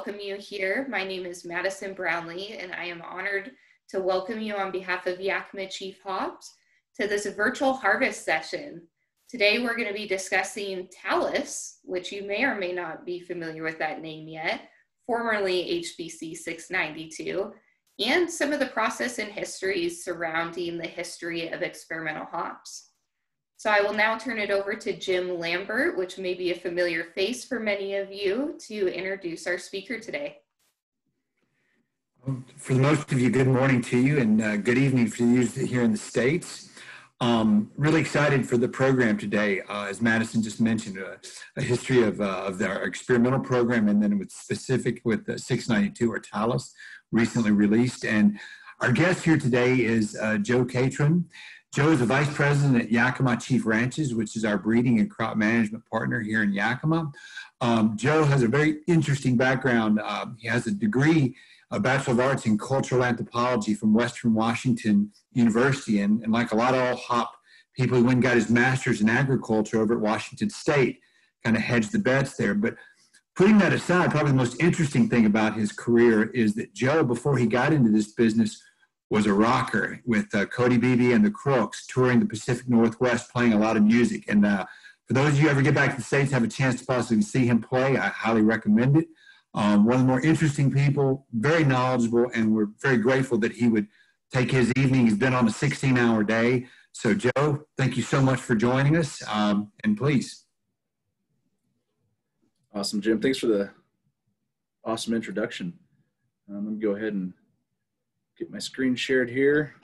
welcome you here. My name is Madison Brownlee, and I am honored to welcome you on behalf of Yakima Chief Hops to this virtual harvest session. Today, we're going to be discussing Talus, which you may or may not be familiar with that name yet, formerly HBC 692, and some of the process and histories surrounding the history of experimental hops. So I will now turn it over to Jim Lambert, which may be a familiar face for many of you, to introduce our speaker today. For the most of you, good morning to you and uh, good evening for you here in the States. Um, really excited for the program today. Uh, as Madison just mentioned, uh, a history of, uh, of our experimental program and then with specific with the 692 or TALUS recently released. And our guest here today is uh, Joe Catron. Joe is the vice president at Yakima Chief Ranches, which is our breeding and crop management partner here in Yakima. Um, Joe has a very interesting background. Uh, he has a degree, a Bachelor of Arts in Cultural Anthropology from Western Washington University. And, and like a lot of all hop people, he went and got his master's in agriculture over at Washington State, kind of hedged the bets there. But putting that aside, probably the most interesting thing about his career is that Joe, before he got into this business, was a rocker with uh, Cody Beebe and the Crooks touring the Pacific Northwest, playing a lot of music. And uh, for those of you ever get back to the States, have a chance to possibly see him play, I highly recommend it. Um, one of the more interesting people, very knowledgeable, and we're very grateful that he would take his evening. He's been on a 16 hour day. So, Joe, thank you so much for joining us. Um, and please. Awesome, Jim. Thanks for the awesome introduction. Um, let me go ahead and Get my screen shared here.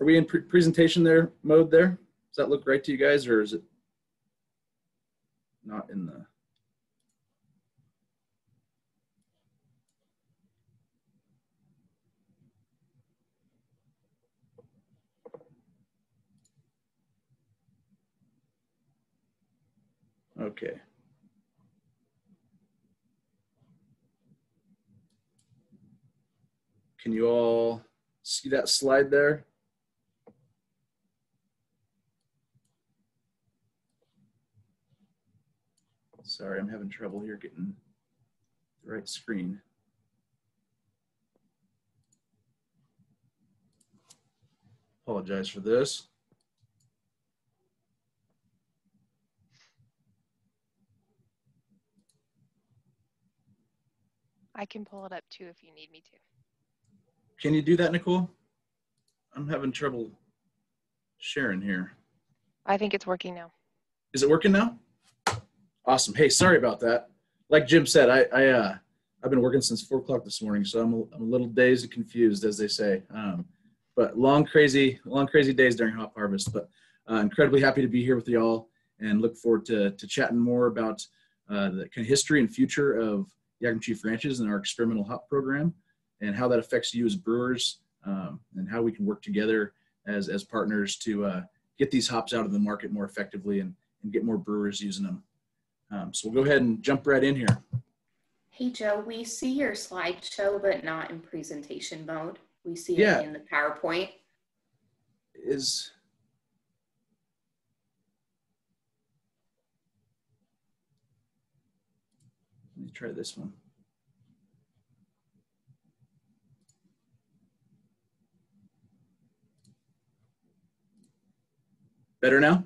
Are we in pre presentation there mode there? Does that look right to you guys or is it not in the? Okay. Can you all see that slide there? Sorry, I'm having trouble here getting the right screen. Apologize for this. I can pull it up too if you need me to. Can you do that, Nicole? I'm having trouble sharing here. I think it's working now. Is it working now? Awesome. Hey, sorry about that. Like Jim said, I, I uh, I've been working since four o'clock this morning, so I'm a, I'm a little dazed and confused, as they say. Um, but long, crazy, long, crazy days during hop harvest. But uh, incredibly happy to be here with y'all, and look forward to to chatting more about uh, the kind of history and future of Yakima Chief Ranches and our experimental hop program and how that affects you as brewers um, and how we can work together as, as partners to uh, get these hops out of the market more effectively and, and get more brewers using them. Um, so we'll go ahead and jump right in here. Hey Joe, we see your slideshow, but not in presentation mode. We see yeah. it in the PowerPoint. Is let me try this one. Better now?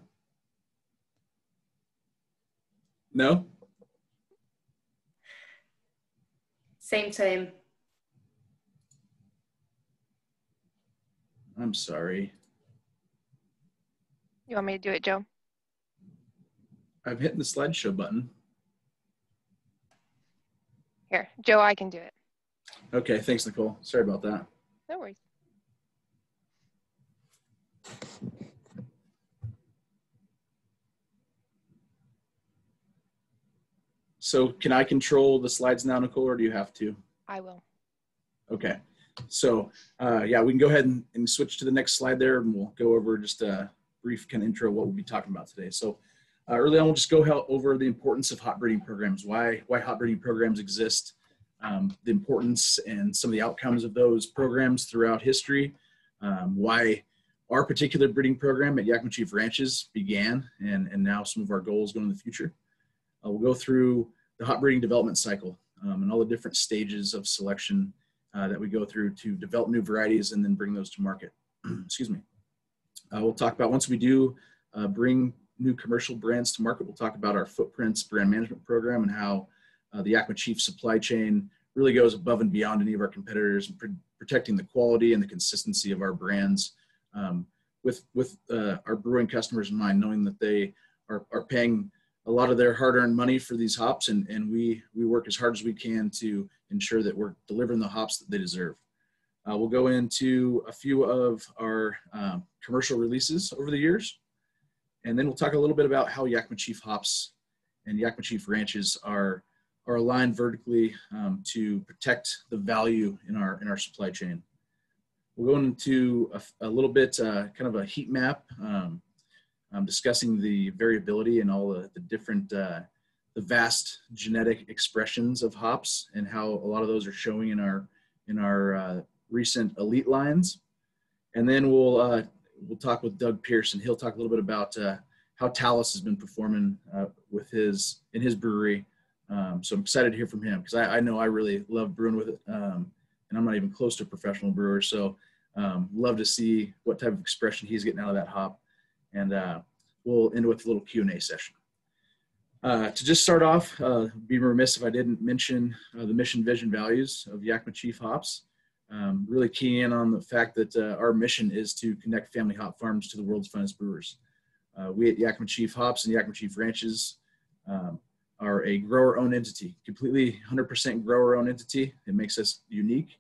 No? Same, same. I'm sorry. You want me to do it, Joe? I'm hitting the slideshow button. Here, Joe, I can do it. Okay, thanks, Nicole. Sorry about that. No worries. So can I control the slides now, Nicole, or do you have to? I will. Okay. So uh, yeah, we can go ahead and, and, switch to the next slide there and we'll go over just a brief kind of intro of what we'll be talking about today. So uh, early on, we'll just go over the importance of hop breeding programs, why, why hop breeding programs exist, um, the importance and some of the outcomes of those programs throughout history, um, why our particular breeding program at Yakima Chief Ranches began and, and now some of our goals going in the future. Uh, we'll go through the hop breeding development cycle um, and all the different stages of selection uh, that we go through to develop new varieties and then bring those to market. Excuse me. Uh, we'll talk about once we do uh, bring new commercial brands to market, we'll talk about our footprints brand management program and how uh, the Yakima Chief supply chain really goes above and beyond any of our competitors in pr protecting the quality and the consistency of our brands um, with, with uh, our brewing customers in mind, knowing that they are, are paying a lot of their hard-earned money for these hops and, and we, we work as hard as we can to ensure that we're delivering the hops that they deserve. Uh, we'll go into a few of our um, commercial releases over the years. And then we'll talk a little bit about how Yakima Chief hops and Yakima Chief ranches are, are aligned vertically um, to protect the value in our, in our supply chain. We'll go into a, a little bit uh, kind of a heat map, um, um, discussing the variability and all the, the different, uh, the vast genetic expressions of hops and how a lot of those are showing in our, in our uh, recent elite lines. And then we'll, uh, we'll talk with Doug Pearson. He'll talk a little bit about uh, how Talus has been performing uh, with his, in his brewery. Um, so I'm excited to hear from him because I, I, know I really love brewing with it. Um, and I'm not even close to a professional brewer. So um, love to see what type of expression he's getting out of that hop. And uh, we'll end with a little Q&A session. Uh, to just start off, uh, be remiss if I didn't mention uh, the mission, vision, values of Yakima Chief Hops. Um, really key in on the fact that uh, our mission is to connect family hop farms to the world's finest brewers. Uh, we at Yakima Chief Hops and Yakima Chief Ranches um, are a grower-owned entity, completely 100% grower-owned entity. It makes us unique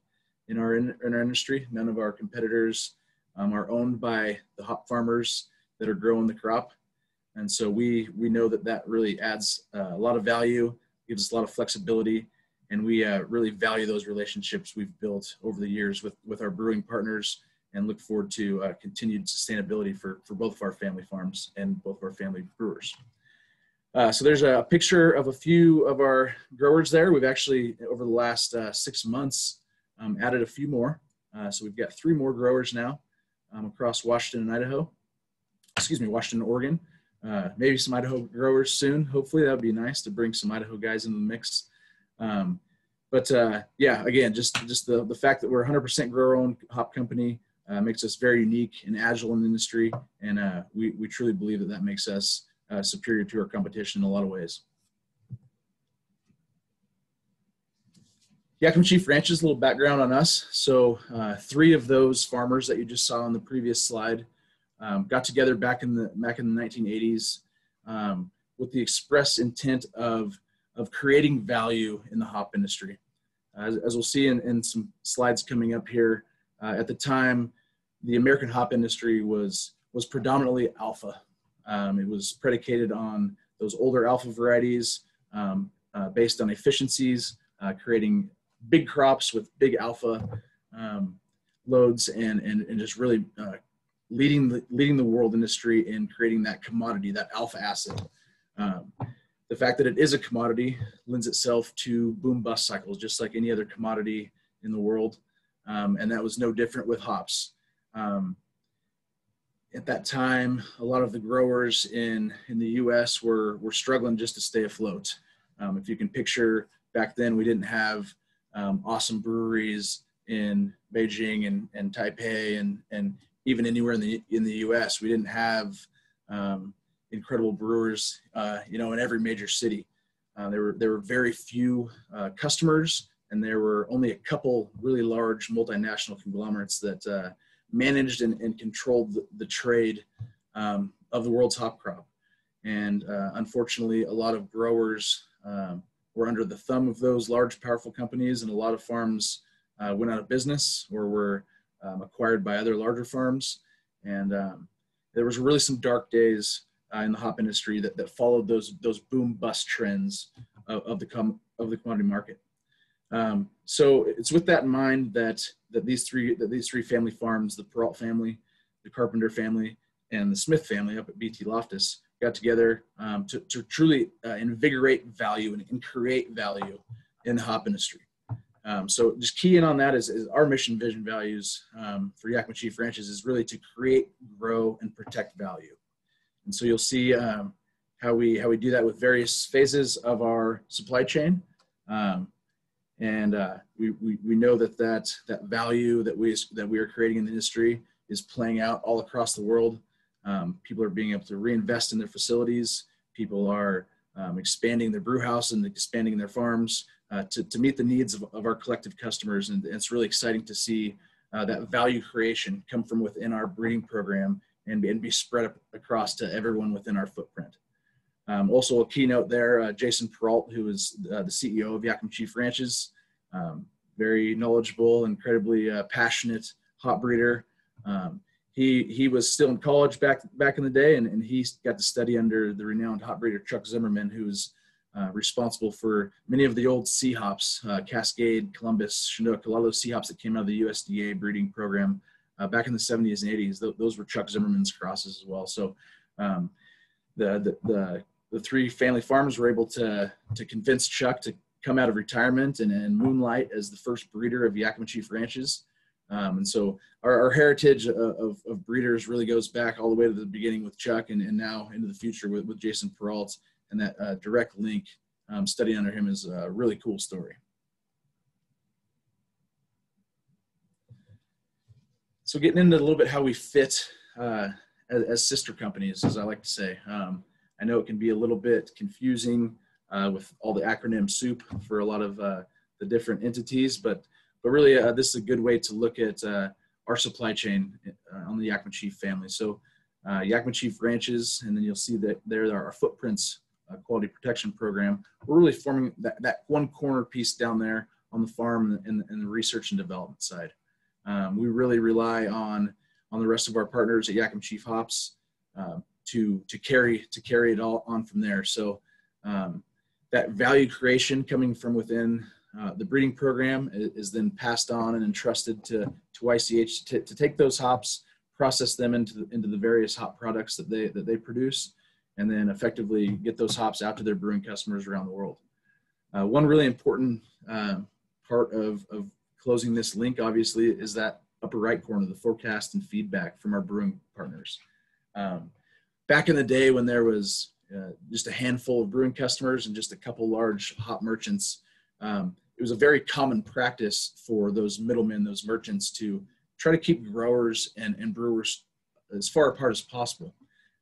in our, in, in our industry. None of our competitors um, are owned by the hop farmers that are growing the crop. And so we, we know that that really adds uh, a lot of value, gives us a lot of flexibility, and we uh, really value those relationships we've built over the years with, with our brewing partners and look forward to uh, continued sustainability for, for both of our family farms and both of our family brewers. Uh, so there's a picture of a few of our growers there. We've actually, over the last uh, six months, um, added a few more. Uh, so we've got three more growers now um, across Washington and Idaho. Excuse me, Washington, Oregon. Uh, maybe some Idaho growers soon. Hopefully that would be nice to bring some Idaho guys into the mix. Um, but uh, yeah, again, just just the, the fact that we're 100% grower-owned hop company uh, makes us very unique and agile in the industry, and uh, we, we truly believe that that makes us uh, superior to our competition in a lot of ways. Yakima Chief Ranches, a little background on us. So uh, three of those farmers that you just saw on the previous slide um, got together back in the back in the 1980s um, with the express intent of of creating value in the hop industry. As, as we'll see in, in, some slides coming up here, uh, at the time, the American hop industry was was predominantly alpha. Um, it was predicated on those older alpha varieties um, uh, based on efficiencies, uh, creating big crops with big alpha um, loads and, and, and just really uh, leading the, leading the world industry in creating that commodity, that alpha asset. Um, the fact that it is a commodity lends itself to boom bust cycles, just like any other commodity in the world. Um, and that was no different with hops. Um, at that time, a lot of the growers in, in the US were, were struggling just to stay afloat. Um, if you can picture back then, we didn't have um, awesome breweries in Beijing and, and Taipei and, and even anywhere in the, in the US. We didn't have um, incredible brewers, uh, you know, in every major city. Uh, there were there were very few uh, customers, and there were only a couple really large multinational conglomerates that uh, managed and, and controlled the, the trade um, of the world's hop crop. And uh, unfortunately, a lot of growers um, were under the thumb of those large, powerful companies, and a lot of farms uh, went out of business or were um, acquired by other larger farms. And um, there was really some dark days uh, in the hop industry that, that followed those those boom bust trends of, of the com- of the commodity market. Um, so it's with that in mind that that these three that these three family farms, the Perrault family, the Carpenter family, and the Smith family up at BT Loftus, got together um, to, to truly uh, invigorate value and, and, create value in the hop industry. Um, so just key in on that is, is our mission, vision, values um, for Yakima Chief Ranches is really to create, grow, and protect value. And so you'll see um, how we how we do that with various phases of our supply chain. Um, and uh, we, we, we know that, that that value that we that we are creating in the industry is playing out all across the world. Um, people are being able to reinvest in their facilities. People are um, expanding their brew house and expanding their farms to, to meet the needs of, of our collective customers. And it's really exciting to see uh, that value creation come from within our breeding program and and be spread across to everyone within our footprint. Um, also a keynote there, uh, Jason Perrault, who is uh, the CEO of Yakima Chief Ranches, um, very knowledgeable, incredibly uh, passionate hop breeder. Um, he he was still in college back back in the day, and, and he got to study under the renowned hop breeder Chuck Zimmerman, who's uh, responsible for many of the old C hops, uh, Cascade, Columbus, Chinook, a lot of those C hops that came out of the USDA breeding program uh, back in the 70s and 80s. Th- those were Chuck Zimmerman's crosses as well. So um, the, the, the the three family farms were able to to convince Chuck to come out of retirement and, and moonlight as the first breeder of Yakima Chief ranches. Um, and so our, our heritage of, of, of, breeders really goes back all the way to the beginning with Chuck and, and now into the future with, with Jason Perrault and that uh, direct link um, study under him is a really cool story. So getting into a little bit how we fit uh, as, as, sister companies, as I like to say. Um, I know it can be a little bit confusing uh, with all the acronym soup for a lot of uh, the different entities, but but really uh, this is a good way to look at uh, our supply chain uh, on the Yakima Chief family. So Yakima Chief ranches, and then you'll see that there are footprints uh, quality protection program. We're really forming that, that one corner piece down there on the farm and, and the research and development side. Um, we really rely on on the rest of our partners at Yakima Chief Hops uh, to to carry to carry it all on from there. So um, that value creation coming from within uh, the breeding program is, is, then passed on and entrusted to to YCH to, to take those hops, process them into the, into the various hop products that they that they produce, and then effectively get those hops out to their brewing customers around the world. Uh, one really important uh, part of, of closing this link, obviously, is that upper right corner, the forecast and feedback from our brewing partners. Um, back in the day when there was uh, just a handful of brewing customers and just a couple large hop merchants, um, it was a very common practice for those middlemen, those merchants, to try to keep growers and, and brewers as far apart as possible.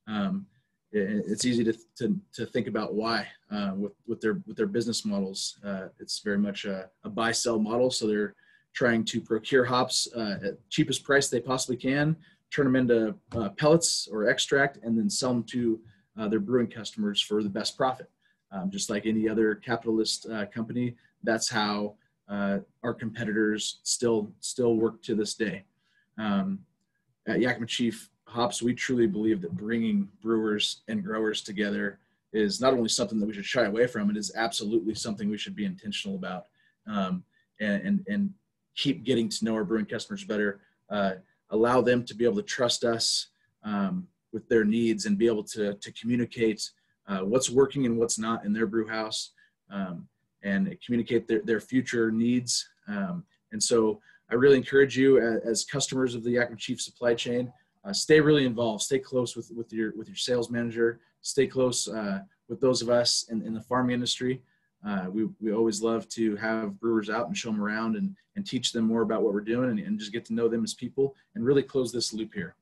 Um, it's easy to, to, to think about why uh, with, with their with their business models. Uh, it's very much a, a, buy sell model. So they're trying to procure hops uh, at cheapest price they possibly can, turn them into uh, pellets or extract, and then sell them to uh, their brewing customers for the best profit. Um, just like any other capitalist uh, company, that's how our competitors still still work to this day. Um, at Yakima Chief, hops, we truly believe that bringing brewers and growers together is not only something that we should shy away from, it is absolutely something we should be intentional about um, and, and, and, keep getting to know our brewing customers better, uh, allow them to be able to trust us um, with their needs and be able to, to communicate uh, what's working and what's not in their brew house um, and communicate their, their future needs. Um, and so I really encourage you as, as customers of the Yakima Chief supply chain uh, stay really involved, stay close with, with your with your sales manager, stay close uh, with those of us in, in the farming industry. Uh, we, we always love to have brewers out and show them around and, and teach them more about what we're doing and, and just get to know them as people and really close this loop here.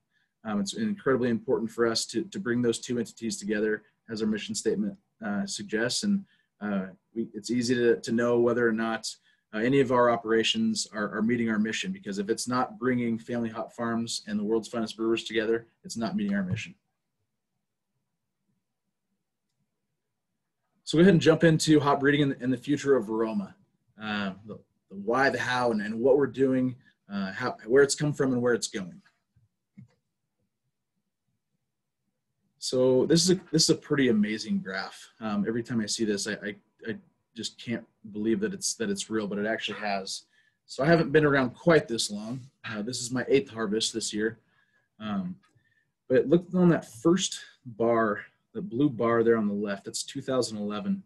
Um, it's incredibly important for us to, to bring those two entities together as our mission statement uh, suggests. And uh, we, it's easy to, to know whether or not uh, any of our operations are, are, meeting our mission because if it's not bringing family hop farms and the world's finest brewers together, it's not meeting our mission. So go ahead and jump into hop breeding and, and the future of aroma, uh, the, the, why, the how, and, and what we're doing, uh, how, where it's come from and where it's going. So this is a, this is a pretty amazing graph. Um, every time I see this, I, I, I just can't believe that it's that it's real, but it actually has. So I haven't been around quite this long. Uh, this is my eighth harvest this year. Um, but look on that first bar, the blue bar there on the left, that's 2011.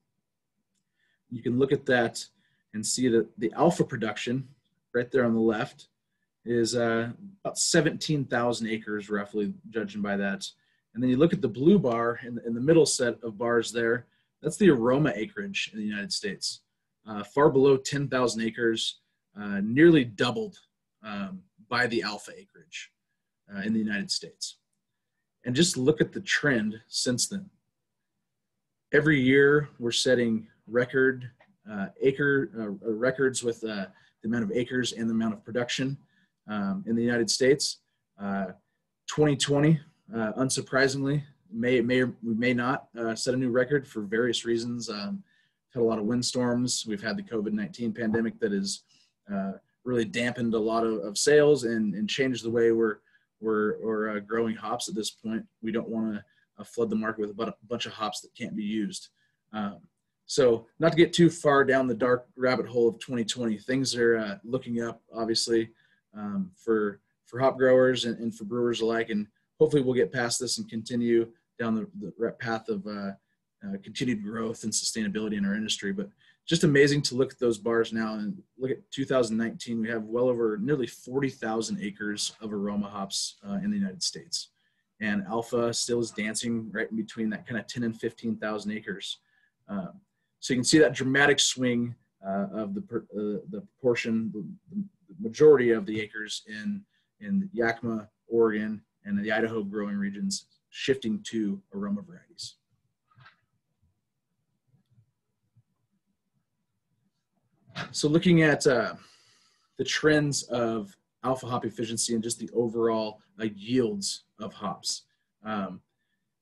You can look at that and see that the alpha production right there on the left is uh, about 17,000 acres roughly, judging by that. And then you look at the blue bar in the, in the middle set of bars there, that's the aroma acreage in the United States. Uh, far below 10,000 acres, uh, nearly doubled um, by the alpha acreage uh, in the United States. And just look at the trend since then. Every year we're setting record uh, acre uh, records with uh, the amount of acres and the amount of production um, in the United States. 2020, unsurprisingly, may may or we may not set a new record for various reasons. Um, had a lot of windstorms. We've had the COVID-19 pandemic that has uh, really dampened a lot of, of sales and, and changed the way we're we're, we're uh, growing hops at this point. We don't want to uh, flood the market with a bunch of hops that can't be used. Um, so not to get too far down the dark rabbit hole of 2020, things are uh, looking up, obviously, um, for for hop growers and, and, for brewers alike. And hopefully we'll get past this and continue down the, the path of uh, uh, continued growth and sustainability in our industry. But just amazing to look at those bars now and look at 2019. We have well over nearly 40,000 acres of aroma hops uh, in the United States. And Alpha still is dancing right in between that kind of 10 and 15,000 acres. Uh, so you can see that dramatic swing uh, of the, uh, the proportion, the, the, majority of the acres in, in Yakima, Oregon, and the Idaho growing regions shifting to aroma varieties. So looking at uh, the trends of alpha hop efficiency and just the overall uh, yields of hops. Um,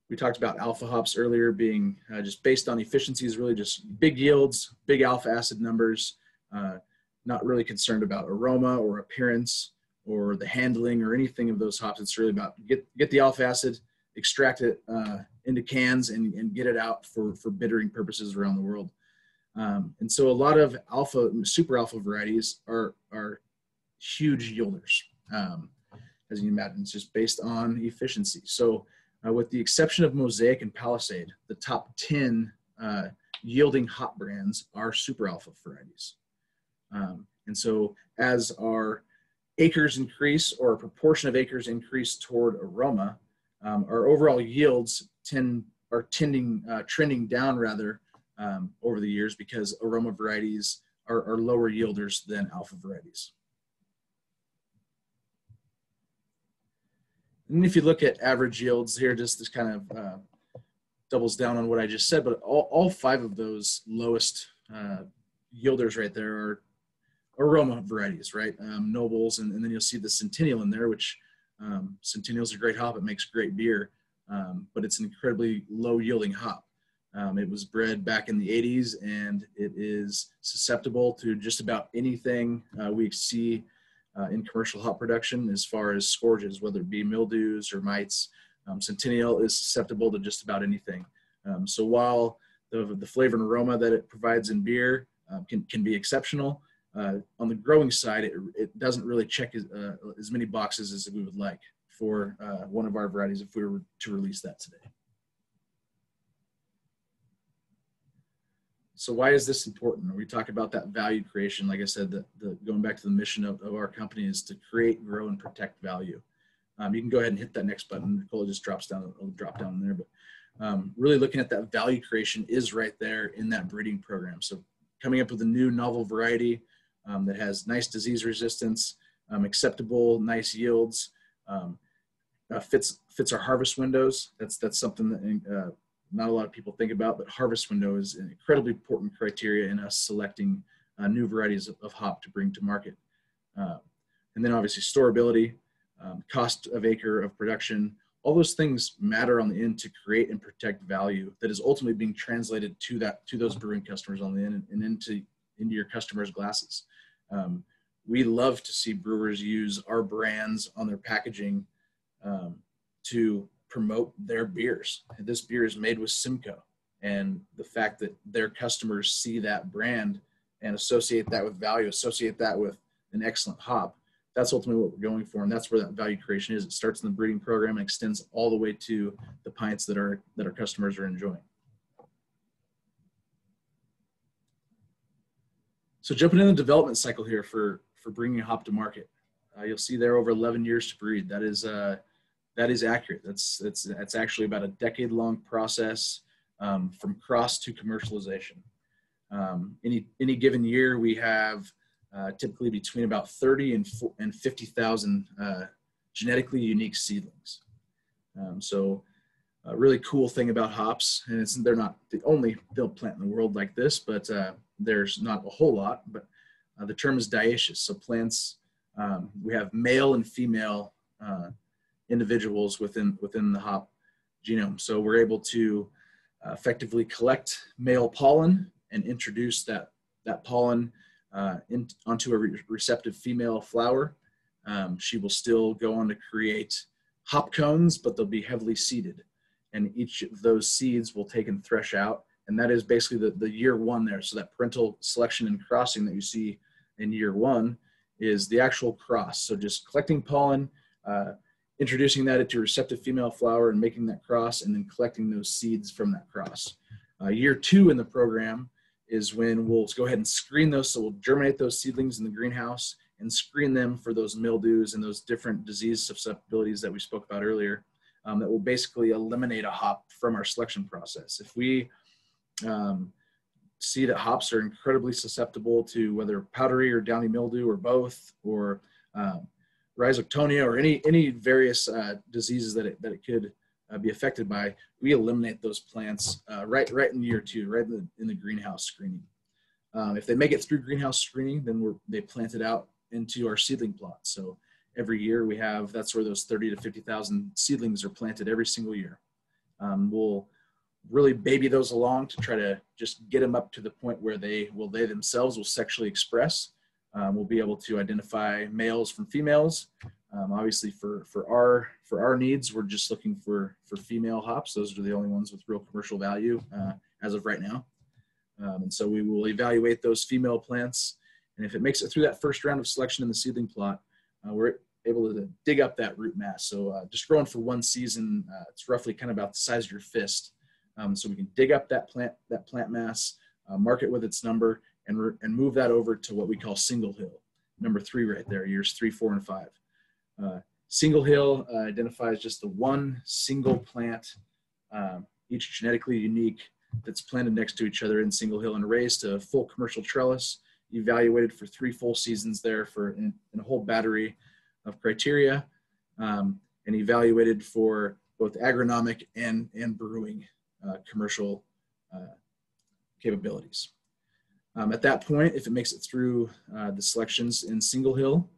we talked about alpha hops earlier being uh, just based on efficiencies, really just big yields, big alpha acid numbers, uh, not really concerned about aroma or appearance or the handling or anything of those hops. It's really about get, get the alpha acid, extract it uh, into cans and, and get it out for, for bittering purposes around the world. Um, and so a lot of alpha, super alpha varieties are, are huge yielders. Um, as you imagine, it's just based on efficiency. So uh, with the exception of Mosaic and Palisade, the top 10 uh, yielding hop brands are super alpha varieties. Um, and so as our acres increase or a proportion of acres increase toward aroma, um, our overall yields tend are tending uh, trending down rather um, over the years because aroma varieties are, are lower yielders than alpha varieties. And if you look at average yields here, just this kind of uh, doubles down on what I just said, but all, all five of those lowest uh, yielders right there are aroma varieties, right? Um, nobles, and, and, then you'll see the Centennial in there, which um, Centennial is a great hop. It makes great beer, um, but it's an incredibly low yielding hop. Um, it was bred back in the 80s and it is susceptible to just about anything uh, we see uh, in commercial hop production as far as scourges, whether it be mildews or mites. Um, Centennial is susceptible to just about anything. Um, so while the, the flavor and aroma that it provides in beer uh, can, can be exceptional, uh, on the growing side, it, it doesn't really check as, uh, as many boxes as we would like for uh, one of our varieties if we were to release that today. so why is this important? We talk about that value creation. Like I said, the, the going back to the mission of, of our company is to create, grow, and protect value. Um, you can go ahead and hit that next button. Nicole just drops down, it'll drop down there. But um, really looking at that value creation is right there in that breeding program. So coming up with a new novel variety um, that has nice disease resistance, um, acceptable, nice yields, um, uh, fits fits our harvest windows. That's that's something that uh, not a lot of people think about, but harvest window is an incredibly important criteria in us selecting uh, new varieties of, of, hop to bring to market. Uh, and then obviously storability, um, cost of acre of production, all those things matter on the end to create and protect value that is ultimately being translated to that to those brewing customers on the end and, and into into your customers' glasses. Um, we love to see brewers use our brands on their packaging um, to promote their beers. This beer is made with Simcoe. And the fact that their customers see that brand and associate that with value, associate that with an excellent hop, that's ultimately what we're going for. And that's where that value creation is. It starts in the breeding program and extends all the way to the pints that our, that our customers are enjoying. So jumping in the development cycle here for, for bringing a hop to market. Uh, you'll see there over 11 years to breed. That is uh, that is accurate. That's that's that's actually about a decade long process um, from cross to commercialization. Um, any any given year, we have uh, typically between about 30 and and 50,000 uh, genetically unique seedlings. Um, so, a really cool thing about hops, and it's they're not the only field plant in the world like this, but uh, there's not a whole lot. But uh, the term is dioecious. So plants, um, we have male and female uh, individuals within within the hop genome. So we're able to uh, effectively collect male pollen and introduce that that pollen uh, in, onto a re receptive female flower. Um, she will still go on to create hop cones, but they'll be heavily seeded, and each of those seeds will take and thresh out. And that is basically the, the year one there. So that parental selection and crossing that you see in year one is the actual cross. So just collecting pollen, uh, introducing that into receptive female flower and making that cross and then collecting those seeds from that cross. Uh, year two in the program is when we'll go ahead and screen those. So we'll germinate those seedlings in the greenhouse and screen them for those mildews and those different disease susceptibilities that we spoke about earlier um, that will basically eliminate a hop from our selection process. If we um, see that hops are incredibly susceptible to whether powdery or downy mildew or both, or um, rhizoctonia or any any various uh, diseases that it, that it could uh, be affected by, we eliminate those plants uh, right right in year two, right in the, in the greenhouse screening. Um, if they make it through greenhouse screening, then we're they plant it out into our seedling plot. So every year we have that's where those 30 to 50,000 seedlings are planted every single year. Um, we'll really baby those along to try to just get them up to the point where they will they themselves will sexually express um, we'll be able to identify males from females. Um, obviously, for for our for our needs, we're just looking for for female hops. Those are the only ones with real commercial value uh, as of right now. Um, and so we will evaluate those female plants, and if it makes it through that first round of selection in the seedling plot, uh, we're able to dig up that root mass. So uh, just growing for one season, uh, it's roughly kind of about the size of your fist. Um, so we can dig up that plant that plant mass, uh, mark it with its number, and, and move that over to what we call single hill, number three right there, years three, four, and five. Uh, single hill uh, identifies just the one single plant, um, each genetically unique, that's planted next to each other in single hill and raised to a full commercial trellis, evaluated for three full seasons there for in, in a whole battery of criteria, um, and evaluated for both agronomic and, and brewing commercial uh, capabilities. Um, at that point, if it makes it through uh, the selections in single hill,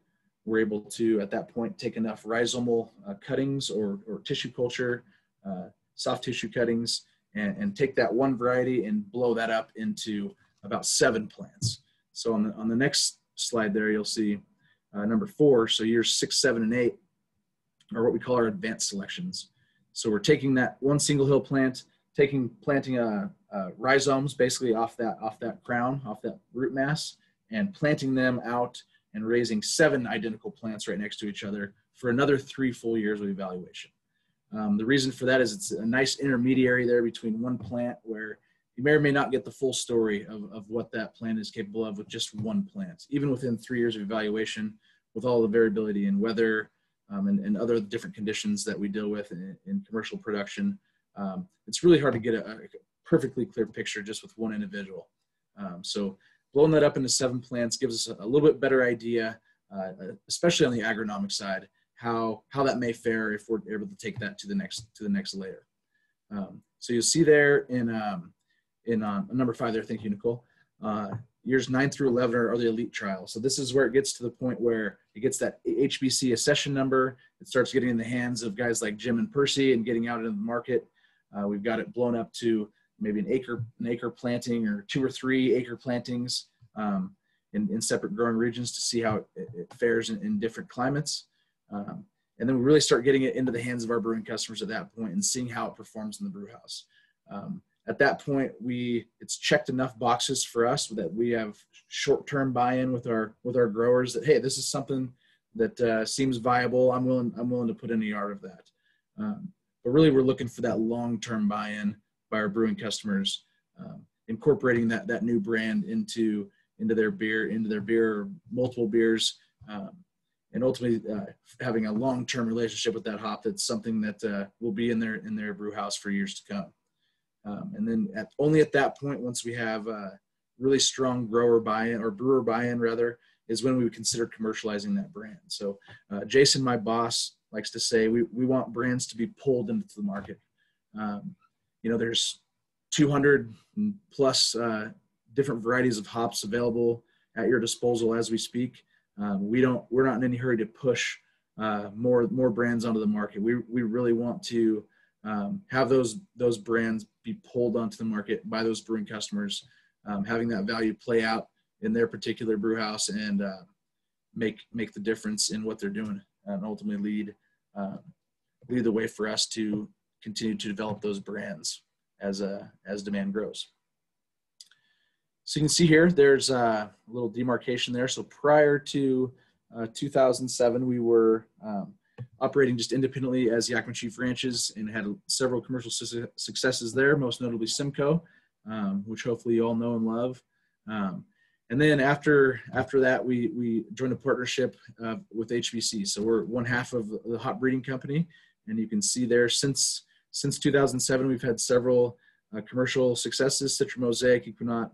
we're able to, at that point, take enough rhizomal uh, cuttings or, or tissue culture, uh, soft tissue cuttings, and, and, take that one variety and blow that up into about seven plants. So on the, on the next slide there, you'll see uh, number four, so years six, seven, and eight are what we call our advanced selections. So we're taking that one single hill plant, taking planting a, uh, rhizomes basically off that off that crown, off that root mass, and planting them out and raising seven identical plants right next to each other for another three full years of evaluation. Um, the reason for that is it's a nice intermediary there between one plant where you may or may not get the full story of, of what that plant is capable of with just one plant. Even within three years of evaluation, with all the variability in weather um, and, and, other different conditions that we deal with in, in commercial production, um, it's really hard to get a, perfectly clear picture just with one individual. Um, so blowing that up into seven plants gives us a, a little bit better idea, uh, especially on the agronomic side, how how that may fare if we're able to take that to the next to the next layer. Um, so you'll see there in um, in um, number five there. Thank you, Nicole. Uh, years nine through 11 are, are, the elite trials. So this is where it gets to the point where it gets that HBC accession number. It starts getting in the hands of guys like Jim and Percy and getting out into the market. Uh, we've got it blown up to maybe an acre an acre planting or two or three acre plantings um, in, in separate growing regions to see how it, it fares in, in, different climates. Um, and then we really start getting it into the hands of our brewing customers at that point and seeing how it performs in the brew house. Um, at that point, we it's checked enough boxes for us that we have short-term buy-in with our with our growers that hey, this is something that uh, seems viable. I'm willing I'm willing to put in a yard of that. Um, but really, we're looking for that long-term buy-in by our brewing customers, um, incorporating that that new brand into into their beer, into their beer, multiple beers, um, and ultimately uh, having a long-term relationship with that hop that's something that uh, will be in their in their brew house for years to come. Um, and then at only at that point once we have uh, really strong grower buy-in or brewer buy-in rather is when we would consider commercializing that brand. So uh, jason my boss likes to say we, we want brands to be pulled into the market um, you know there's 200 plus uh, different varieties of hops available at your disposal as we speak um, we don't we're not in any hurry to push uh, more more brands onto the market. We we really want to um, have those those brands be pulled onto the market by those brewing customers, um, having that value play out in their particular brew house and uh, make make the difference in what they're doing and ultimately lead uh, lead the way for us to continue to develop those brands as uh, as demand grows. So you can see here, there's a little demarcation there. So prior to uh, 2007, we were um, operating just independently as Yakima Chief Ranches and had several commercial su successes there, most notably Simcoe, um, which hopefully you all know and love. Um, and then after after that, we we joined a partnership uh, with HBC. So we're one half of the hop breeding company, and you can see there since since 2007, we've had several uh, commercial successes: Citra Mosaic, Ekuanot,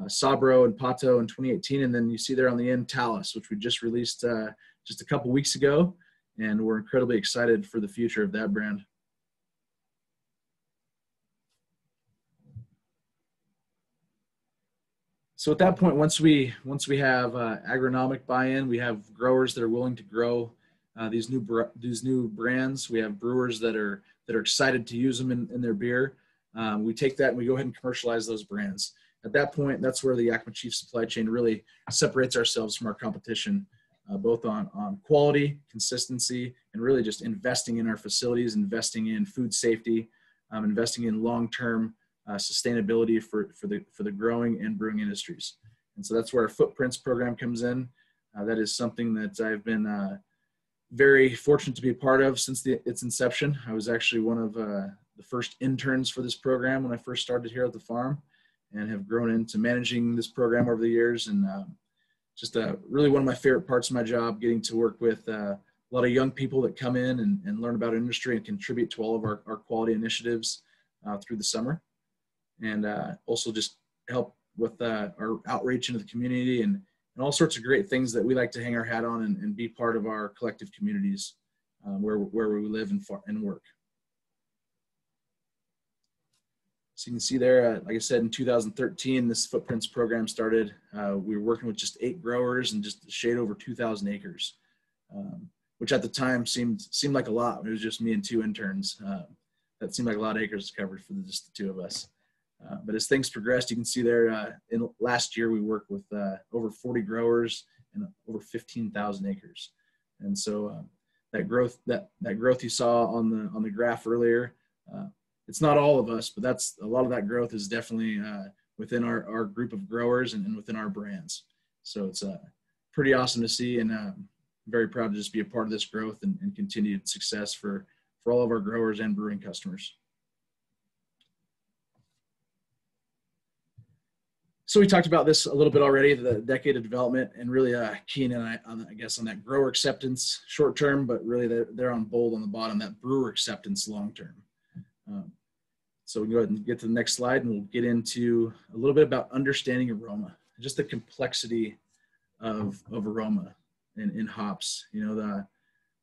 uh, Sabro and Pahto in 2018. And then you see there on the end, Talus, which we just released uh, just a couple weeks ago. And we're incredibly excited for the future of that brand. So at that point, once we once we have uh, agronomic buy-in, we have growers that are willing to grow uh, these new these new brands. We have brewers that are that are excited to use them in, in their beer. Um, we take that and we go ahead and commercialize those brands at that point, that's where the Yakima Chief supply chain really separates ourselves from our competition, uh, both on, on quality, consistency, and really just investing in our facilities, investing in food safety, um, investing in long-term uh, sustainability for, for, the, for the growing and brewing industries. And so that's where our footprints program comes in. Uh, that is something that I've been uh, very fortunate to be a part of since the, its inception. I was actually one of uh, the first interns for this program when I first started here at the farm and have grown into managing this program over the years. And uh, just uh, really one of my favorite parts of my job, getting to work with uh, a lot of young people that come in and, and learn about industry and contribute to all of our, our quality initiatives through the summer. And uh, also just help with uh, our outreach into the community and, and all sorts of great things that we like to hang our hat on and, and be part of our collective communities where, where we live and, and work. So you can see there, uh, like I said, in 2013, this footprints program started. Uh, we were working with just eight growers and just shade over 2,000 acres, um, which at the time seemed seemed like a lot. It was just me and two interns. Uh, that seemed like a lot of acres covered for the, just the two of us. Uh, but as things progressed, you can see there. Uh, in last year, we worked with uh, over 40 growers and over 15,000 acres, and so that growth that that growth you saw on the on the graph earlier it's not all of us, but that's a lot of that growth is definitely uh, within our, our group of growers and, and within our brands. So it's uh, pretty awesome to see and uh, very proud to just be a part of this growth and, and continued success for, for all of our growers and brewing customers. So we talked about this a little bit already, the decade of development, and really uh, keen on, on, I guess, on that grower acceptance short term, but really they're, they're on bold on the bottom, that brewer acceptance long term. Um, so we can go ahead and get to the next slide and we'll get into a little bit about understanding aroma, just the complexity of, of aroma in, in hops. You know, the, I'm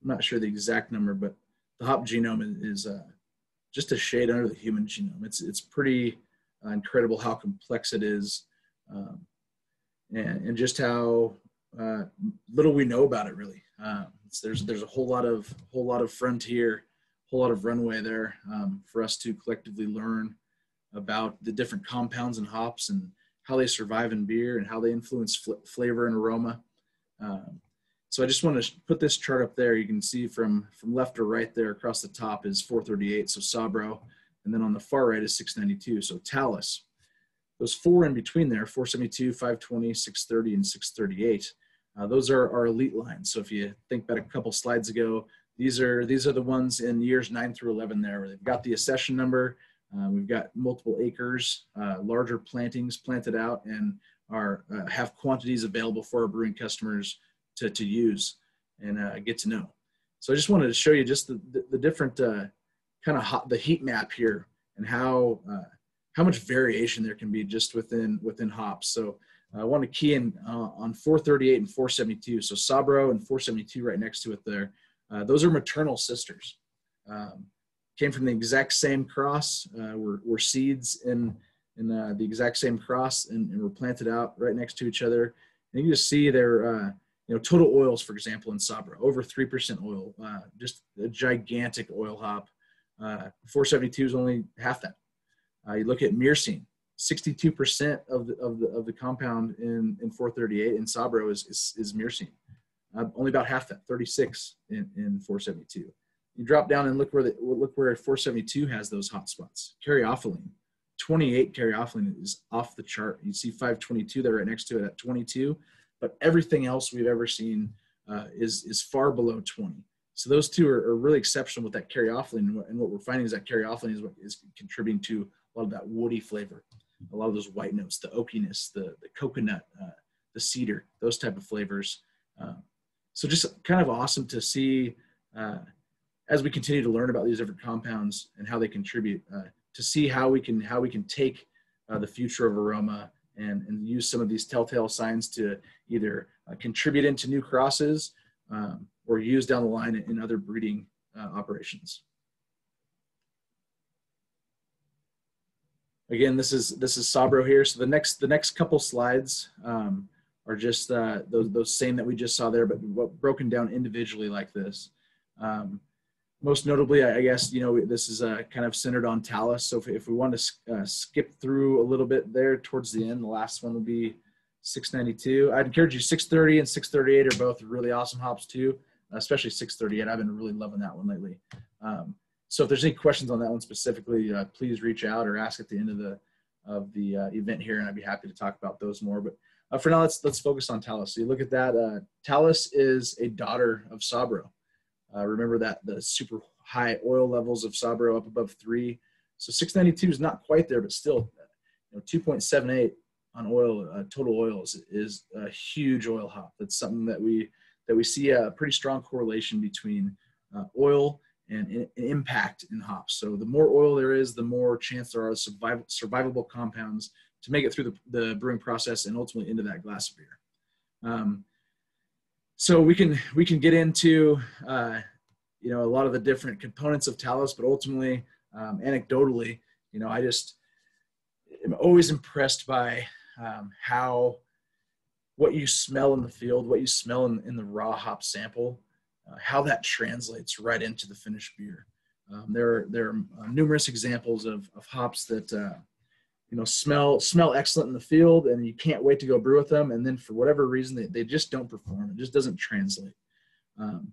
not sure the exact number, but the hop genome is uh, just a shade under the human genome. It's, it's pretty uh, incredible how complex it is um, and, and just how uh, little we know about it really. Uh, there's, there's a whole lot of, whole lot of frontier whole lot of runway there um, for us to collectively learn about the different compounds and hops and how they survive in beer and how they influence fl flavor and aroma. Um, so I just want to put this chart up there. You can see from, from left to right there across the top is 438, so Sabro, and then on the far right is 692, so Talus. Those four in between there, 472, 520, 630, and 638, uh, those are our elite lines. So if you think back a couple slides ago, these are these are the ones in years nine through 11 there they've got the accession number. Uh, we've got multiple acres, uh, larger plantings planted out and are uh, have quantities available for our brewing customers to, to use. and uh, get to know. So I just wanted to show you just the, the, the different uh, kind of the heat map here and how how much variation there can be just within within hops. So I want to key in uh, on 438 and 472. So Sabro and 472 right next to it there. Uh, those are maternal sisters. Um, came from the exact same cross. Uh, were, were seeds in in uh, the exact same cross and, and, were planted out right next to each other. And you just see their uh, you know total oils, for example, in Sabro, over three percent oil, uh, just a gigantic oil hop. 472 is only half that. You look at Myrcene, 62% of the, of the, of the compound in, in 438 in Sabro is, is, is myrcene. Uh, only about half that, 36 in, in 472. You drop down and look where the, look where 472 has those hot spots. Caryophyllene, 28 caryophyllene is off the chart. You see 522 there right next to it at 22, but everything else we've ever seen uh, is is far below 20. So those two are, are really exceptional with that caryophyllene, and what, and what we're finding is that caryophyllene is what is contributing to a lot of that woody flavor a lot of those white notes, the oakiness, the, the coconut, uh, the cedar, those type of flavors. Um, so just kind of awesome to see uh, as we continue to learn about these different compounds and how they contribute uh, to see how we can how we can take uh, the future of aroma and, and use some of these telltale signs to either uh, contribute into new crosses um, or use down the line in, in other breeding uh, operations. Again, this is this is Sabro here. So the next the next couple slides um, are just uh, those those same that we just saw there, but what, broken down individually like this. Um, most notably, I guess you know this is uh, kind of centered on Talus. So if, if we want to uh, skip through a little bit there towards the end, the last one would be 692. I'd encourage you 630 and 638 are both really awesome hops too, especially 638. I've been really loving that one lately. Um, so if there's any questions on that one specifically, uh, please reach out or ask at the end of the of the uh, event here, and I'd be happy to talk about those more. But uh, for now, let's let's focus on Talus. So you look at that. Uh, Talus is a daughter of Sabro. Uh, remember that the super high oil levels of Sabro up above three. So 692 is not quite there, but still, you know, 2.78 on oil uh, total oils is a huge oil hop. That's something that we that we see a pretty strong correlation between oil and, and, impact in hops. So the more oil there is, the more chance there are survival, survivable compounds to make it through the, the brewing process and ultimately into that glass of beer. Um, so we can we can get into uh, you know a lot of the different components of Talus, but ultimately, um, anecdotally, you know, I just am always impressed by um, how what you smell in the field, what you smell in, in the raw hop sample, how that translates right into the finished beer. Um, there, are, there are uh, numerous examples of, of hops that uh, you know smell smell excellent in the field, and you can't wait to go brew with them. And then for whatever reason, they, they just don't perform. It just doesn't translate. Um,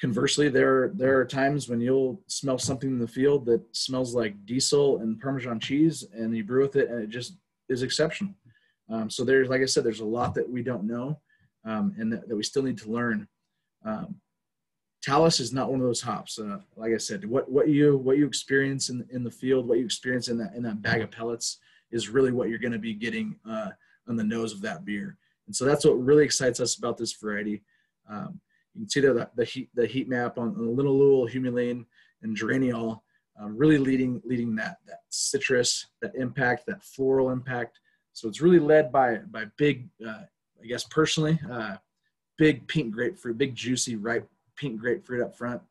conversely, there there are times when you'll smell something in the field that smells like diesel and Parmesan cheese, and you brew with it, and it just is exceptional. Um, so there's, like I said, there's a lot that we don't know, um, and that, that, we still need to learn. Talus is not one of those hops. Uh, like I said, what what you what you experience in in the field, what you experience in that in that bag of pellets, is really what you're going to be getting uh, on the nose of that beer. And so that's what really excites us about this variety. Um, you can see there the, the heat the heat map on, on linalool, humulene, and geraniol, um, really leading leading that that citrus, that impact, that floral impact. So it's really led by by big, uh, I guess personally, uh, big pink grapefruit, big juicy ripe pink grapefruit up front,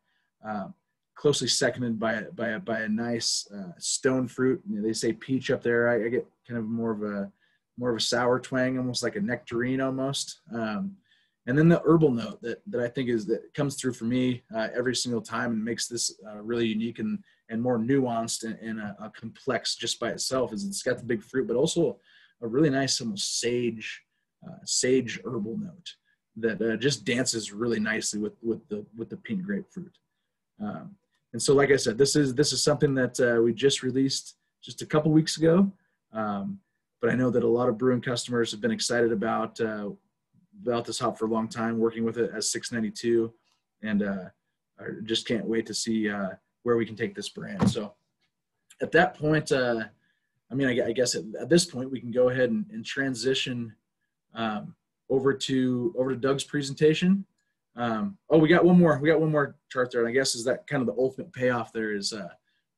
uh, closely seconded by by a, by a nice uh, stone fruit. You know, they say peach up there. I, I, get kind of more of a more of a sour twang, almost like a nectarine almost. Um, and then the herbal note that, that I think is that comes through for me uh, every single time and makes this uh, really unique and, and more nuanced and, and a, a, complex just by itself is it's got the big fruit, but also a really nice almost sage, uh, sage herbal note that uh, just dances really nicely with with the with the pink grapefruit. Um, and so, like I said, this is this is something that uh, we just released just a couple weeks ago. Um, but I know that a lot of brewing customers have been excited about uh, about this hop for a long time, working with it as 692, and uh, I just can't wait to see uh, where we can take this brand. So, at that point, uh, I mean, I, I guess at, at, this point we can go ahead and, and transition. Um, over to over to Doug's presentation. Um, oh, we got one more. We got one more chart there, and I guess is that kind of the ultimate payoff there is uh,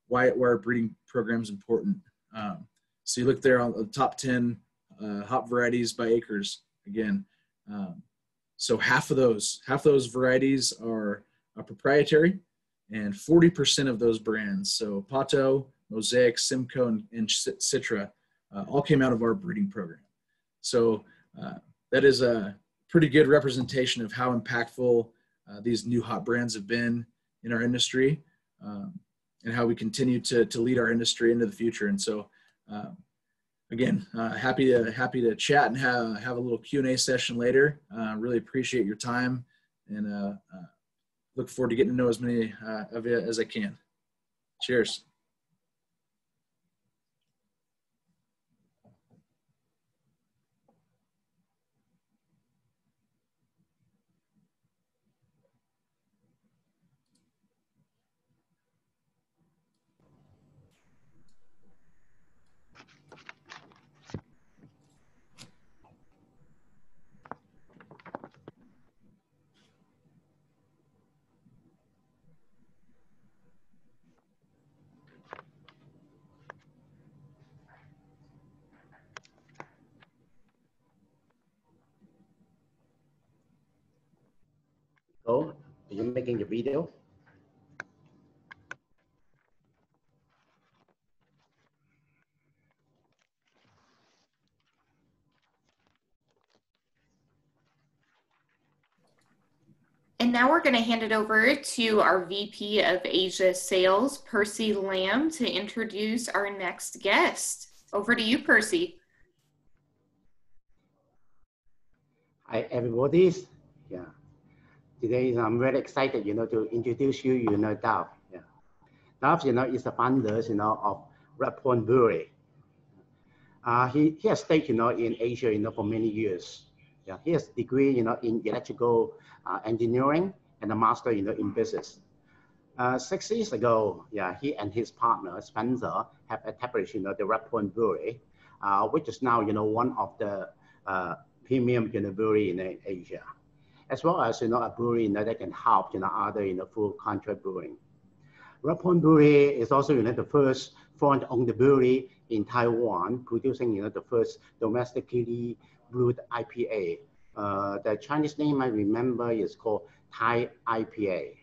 why why our breeding program is important. Um, so you look there on the top ten uh, hop varieties by acres again. Um, so half of those half of those varieties are uh, proprietary, and 40% of those brands, so Pahto, Mosaic, Simcoe, and, and Citra, uh, all came out of our breeding program. So uh, that is a pretty good representation of how impactful uh, these new hot brands have been in our industry um, and how we continue to, to lead our industry into the future. And so, um, again, uh, happy to happy to chat and have, have a little Q&A session later. Uh, really appreciate your time and uh, uh, look forward to getting to know as many of you as I can. Cheers. So, are you making your video? And now we're going to hand it over to our VP of Asia Sales, Percy Lamb, to introduce our next guest. Over to you, Percy. Hi, everybody. Yeah. Today, I'm very excited, you know, to introduce you, you know, Dove. Yeah. Dove, you know, is the founder, you know, of Red Point Brewery. Uh, he, he has stayed, you know, in Asia, you know, for many years. Yeah, he has degree, you know, in electrical uh, engineering and a master, you know, in business. Uh, six years ago, yeah, he and his partner Spencer have established, you know, the Red Point Brewery, uh, which is now, you know, one of the uh, premium you know, brewery in Asia as well as you know a brewery you know, that can help you know other you know full contract brewing. Red Point Brewery is also you know the first foreign-owned brewery in Taiwan, producing you know the first domestically brewed IPA. Uh, the Chinese name I remember is called Thai IPA.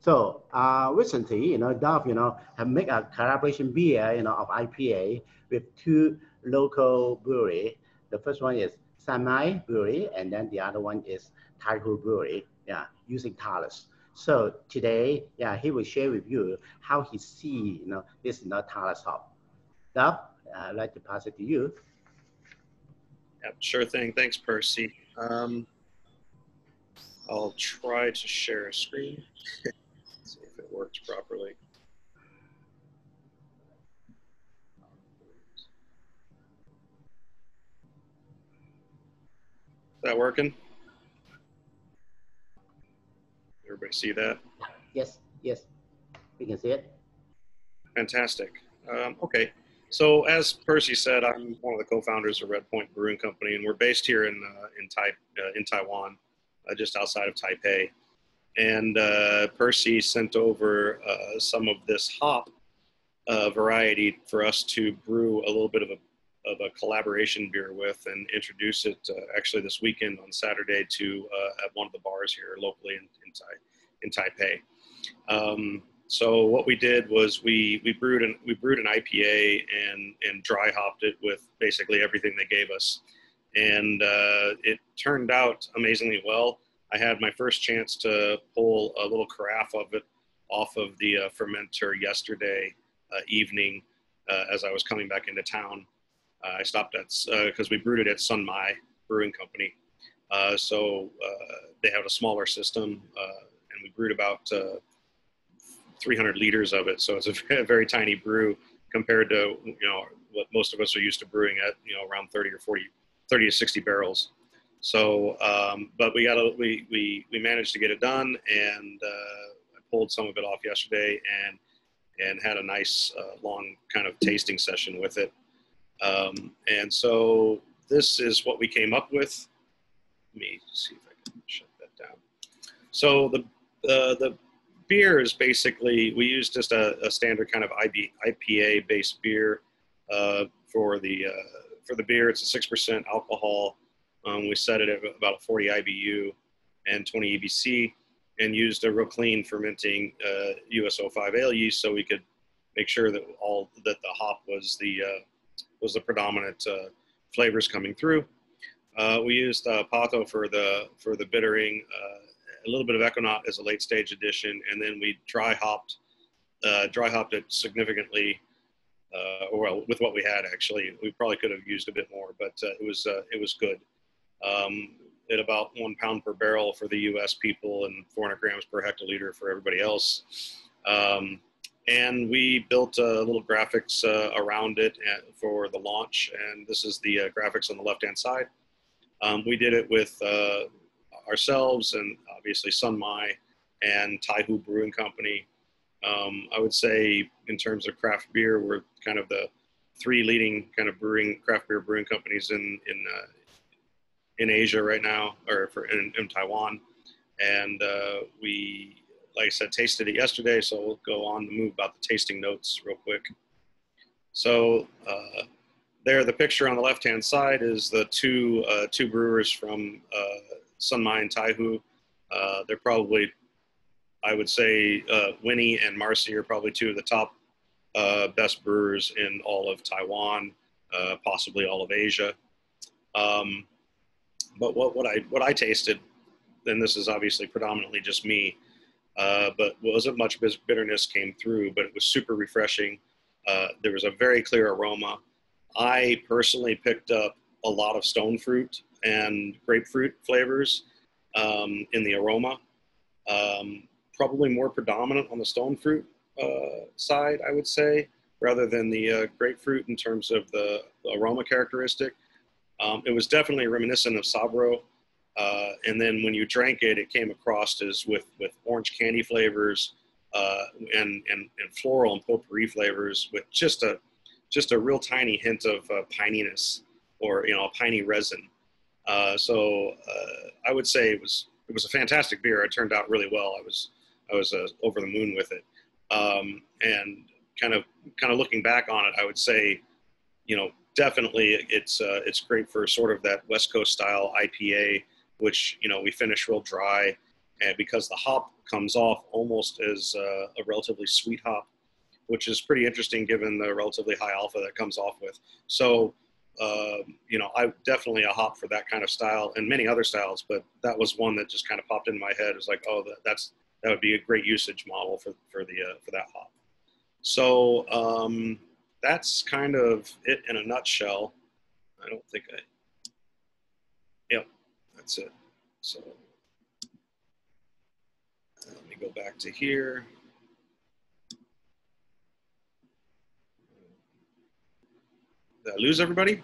So uh, recently, you know, Dove, you know, have made a collaboration beer, you know, of IPA with two local brewery. The first one is Sami Brewery, and then the other one is Taihu Brewery, yeah, using Talus. So today, yeah, he will share with you how he see, you know, this you know, Talus hop. Dub, I'd like to pass it to you. Yeah, sure thing. Thanks, Percy. Um, I'll try to share a screen. see if it works properly. Is that working? Everybody see that? Yes, yes, we can see it. Fantastic. Um, okay, so as Percy said, I'm one of the co-founders of Red Point Brewing Company, and we're based here in uh, in, tai- uh, in Taiwan, uh, just outside of Taipei. And uh, Percy sent over uh, some of this hop uh, variety for us to brew a little bit of a of a collaboration beer with and introduce it actually this weekend on Saturday to at one of the bars here locally in, in, in Taipei. Um, so what we did was we we brewed an we brewed an IPA and and dry hopped it with basically everything they gave us, and uh, it turned out amazingly well. I had my first chance to pull a little carafe of it off of the uh, fermenter yesterday uh, evening uh, as I was coming back into town uh, I stopped at because uh, we brewed it at Sun Mai Brewing Company. So they have a smaller system, and we brewed about 300 liters of it. So it's a very, tiny brew compared to you know what most of us are used to brewing at you know around 30 or 40 30 to 60 barrels so um, but we got a, we, we we managed to get it done and uh, i pulled some of it off yesterday and and had a nice uh, long kind of tasting session with it um, and so this is what we came up with. Let me see if I can shut that down. So the uh, the beer is basically we use just a, a standard kind of IB, IPA based beer uh, for the uh, for the beer. It's a six percent alcohol. Um, we set it at about 40 IBU and 20 EBC, and used a real clean fermenting uh, US-05 ale yeast, so we could make sure that all that the hop was the uh, was the predominant uh, flavors coming through. Uh, we used uh, Pahto for the for the bittering, a little bit of Ekuanot as a late stage addition, and then we dry hopped uh, dry hopped it significantly. Uh, well, with what we had actually, we probably could have used a bit more, but uh, it was it was good. Um, at about one pound per barrel for the U.S. people and 400 grams per hectoliter for everybody else. Um, and we built a little graphics uh, around it for the launch. And this is the uh, graphics on the left-hand side. Um, we did it with uh, ourselves and obviously Sunmai and Taihu Brewing Company. Um, I would say in terms of craft beer, we're kind of the three leading kind of brewing craft beer brewing companies in in uh, in Asia right now, or for in, in Taiwan. And uh, we, like I said, tasted it yesterday, so we'll go on to move about the tasting notes real quick. So uh, there, the picture on the left-hand side is the two uh, two brewers from uh, Sunmai and Taihu. Uh, they're probably, I would say, uh, Winnie and Marcy are probably two of the top uh, best brewers in all of Taiwan, uh, possibly all of Asia. Um, but what, what I what I tasted, and this is obviously predominantly just me, uh, but wasn't much bitterness came through, but it was super refreshing. Uh, there was a very clear aroma. I personally picked up a lot of stone fruit and grapefruit flavors um, in the aroma. Um, probably more predominant on the stone fruit uh, side, I would say, rather than the uh, grapefruit in terms of the, the aroma characteristic. Um, it was definitely reminiscent of Sabro. Uh, and then when you drank it, it came across as with, with orange candy flavors uh, and, and, and floral and potpourri flavors with just a, just a real tiny hint of uh, pininess or, you know, a piney resin. Uh, so uh, I would say it was, it was a fantastic beer. It turned out really well. I was, I was uh, over the moon with it. Um, and kind of, kind of looking back on it, I would say, you know, definitely it's uh, it's great for sort of that West Coast style IPA, which you know we finish real dry, and because the hop comes off almost as uh, a relatively sweet hop, which is pretty interesting given the relatively high alpha that comes off with. So. Uh, you know, I definitely a hop for that kind of style and many other styles, but that was one that just kind of popped in my head. It was like, oh, that, that's that would be a great usage model for for the uh, for that hop. So um, that's kind of it in a nutshell. I don't think I, yep, that's it. So let me go back to here. Did I lose everybody?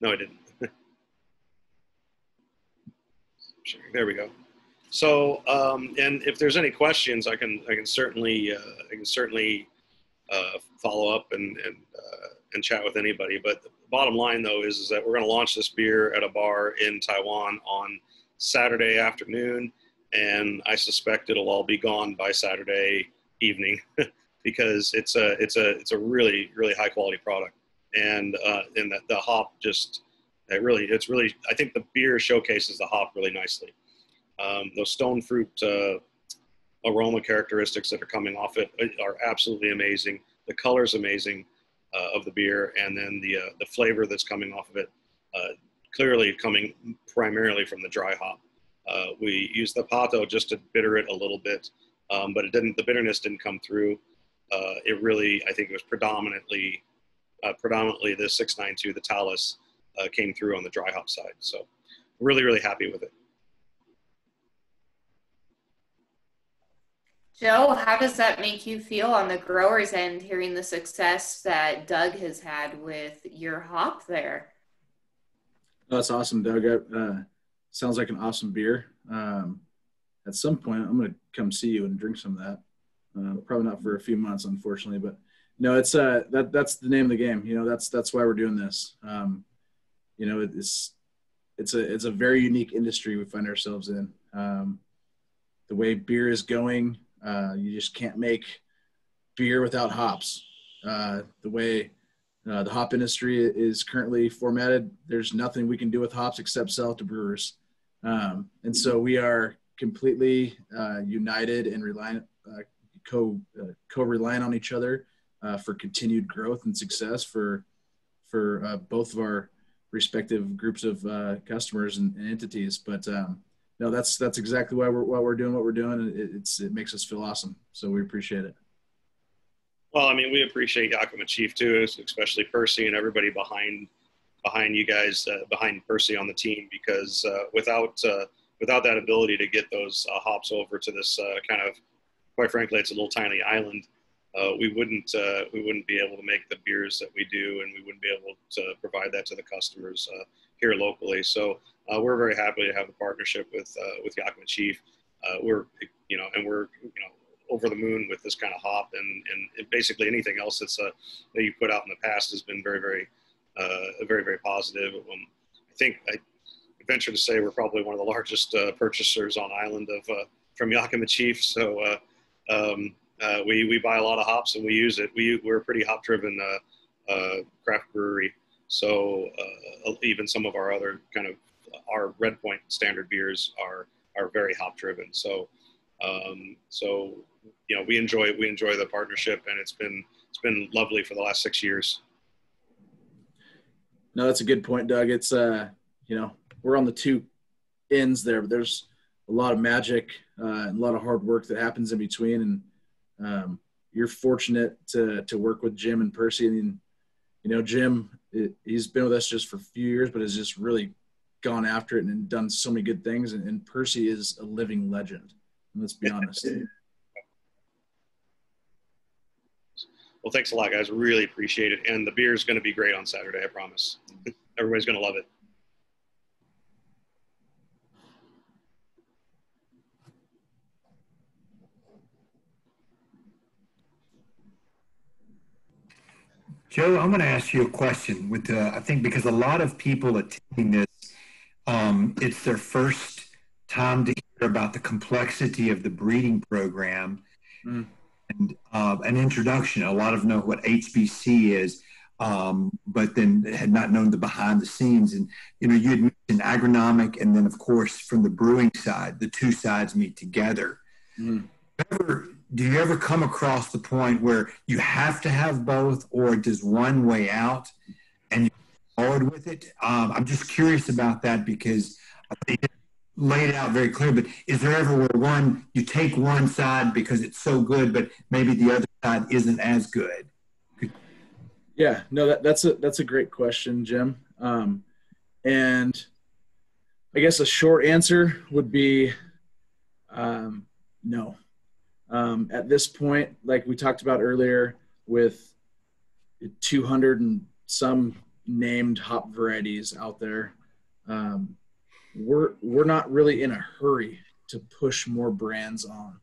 No, I didn't. there we go. So, um, and if there's any questions, I can I can certainly uh, I can certainly uh, follow up and and, uh, and chat with anybody. But the bottom line though is is that we're going to launch this beer at a bar in Taiwan on Saturday afternoon, and I suspect it'll all be gone by Saturday evening because it's a it's a it's a really really high quality product, and uh, and the, the hop just it really it's really I think the beer showcases the hop really nicely. Um, those stone fruit uh, aroma characteristics that are coming off it are absolutely amazing. The color is amazing uh, of the beer, and then the uh, the flavor that's coming off of it, uh, clearly coming primarily from the dry hop. Uh, we used the Pahto just to bitter it a little bit, um, but it didn't. The bitterness didn't come through. It really, I think, it was predominantly uh, predominantly the 692, the Talus, came through on the dry hop side. So, really, really happy with it. Joe, how does that make you feel on the growers end hearing the success that Doug has had with your hop there? that's awesome, Doug. Uh, sounds like an awesome beer. Um, at some point, I'm going to come see you and drink some of that. Uh, probably not for a few months, unfortunately, but no, it's uh, that that's the name of the game. You know, that's that's why we're doing this. Um, you know, it's it's a it's a very unique industry we find ourselves in. Um, the way beer is going, uh, you just can't make beer without hops. Uh, the way uh, the hop industry is currently formatted, there's nothing we can do with hops except sell it to brewers. Um, and so we are completely uh, united and reliant, uh, co uh, co reliant on each other uh, for continued growth and success for for uh, both of our respective groups of customers and, and, entities. But um, no, that's that's exactly why we're why we're doing what we're doing. It, it's it makes us feel awesome. So we appreciate it. Well, I mean, we appreciate Yakima Chief too, especially Percy and everybody behind behind you guys, uh, behind Percy on the team, because uh, without uh, without that ability to get those uh, hops over to this uh, kind of, quite frankly, it's a little tiny island. Uh, we wouldn't we wouldn't be able to make the beers that we do, and we wouldn't be able to provide that to the customers here locally. So we're very happy to have a partnership with with Yakima Chief. we're you know, and we're you know over the moon with this kind of hop and, and basically anything else that's uh, that you put out in the past has been very very uh, very very positive. Um, I think I venture to say we're probably one of the largest uh, purchasers on island of uh, from Yakima Chief. So uh, um, uh, we we buy a lot of hops and we use it. We we're a pretty hop driven craft brewery. So even some of our other kind of our Red Point standard beers are are very hop driven. So um, so you know we enjoy we enjoy the partnership and it's been it's been lovely for the last six years no that's a good point doug it's uh you know we're on the two ends there but there's a lot of magic uh, and a lot of hard work that happens in between and um, you're fortunate to to work with jim and percy and you know jim it, he's been with us just for a few years but has just really gone after it and done so many good things and, and percy is a living legend let's be honest Well, thanks a lot, guys. Really appreciate it. And the beer is going to be great on Saturday, I promise. Everybody's going to love it. Joe, I'm going to ask you a question. With uh, I think because a lot of people attending this, um, it's their first time to hear about the complexity of the breeding program. Mm and uh, an introduction. A lot of know what HBC is, um, but then had not known the behind the scenes. And you know, you had mentioned agronomic, and then of course from the brewing side, the two sides meet together. Mm. Ever, do you ever come across the point where you have to have both, or does one way out, and you forward with it? Um, I'm just curious about that because I think laid out very clear, but is there ever where one, you take one side because it's so good, but maybe the other side isn't as good? Yeah, no, that, that's a, that's a great question, Jim. Um, and I guess a short answer would be um, no. Um, at this point, like we talked about earlier, with 200 and some named hop varieties out there, um, we're we're not really in a hurry to push more brands on.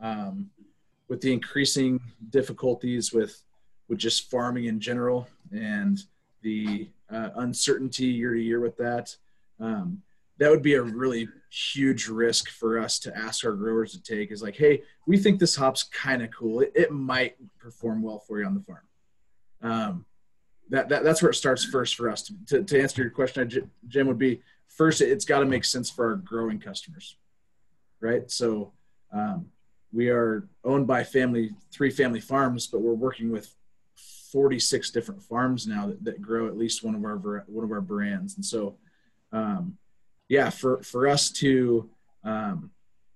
Um, with the increasing difficulties with with just farming in general and the uh, uncertainty year to year with that, um, that would be a really huge risk for us to ask our growers to take. Is like, hey, we think this hop's kind of cool. It, it, might perform well for you on the farm. Um, that, that that's where it starts first for us. To, to, to answer your question, Jim, would be first it's got to make sense for our growing customers right so um, we are owned by family three family farms but we're working with 46 different farms now that, that grow at least one of our one of our brands and so um, yeah for for us to um,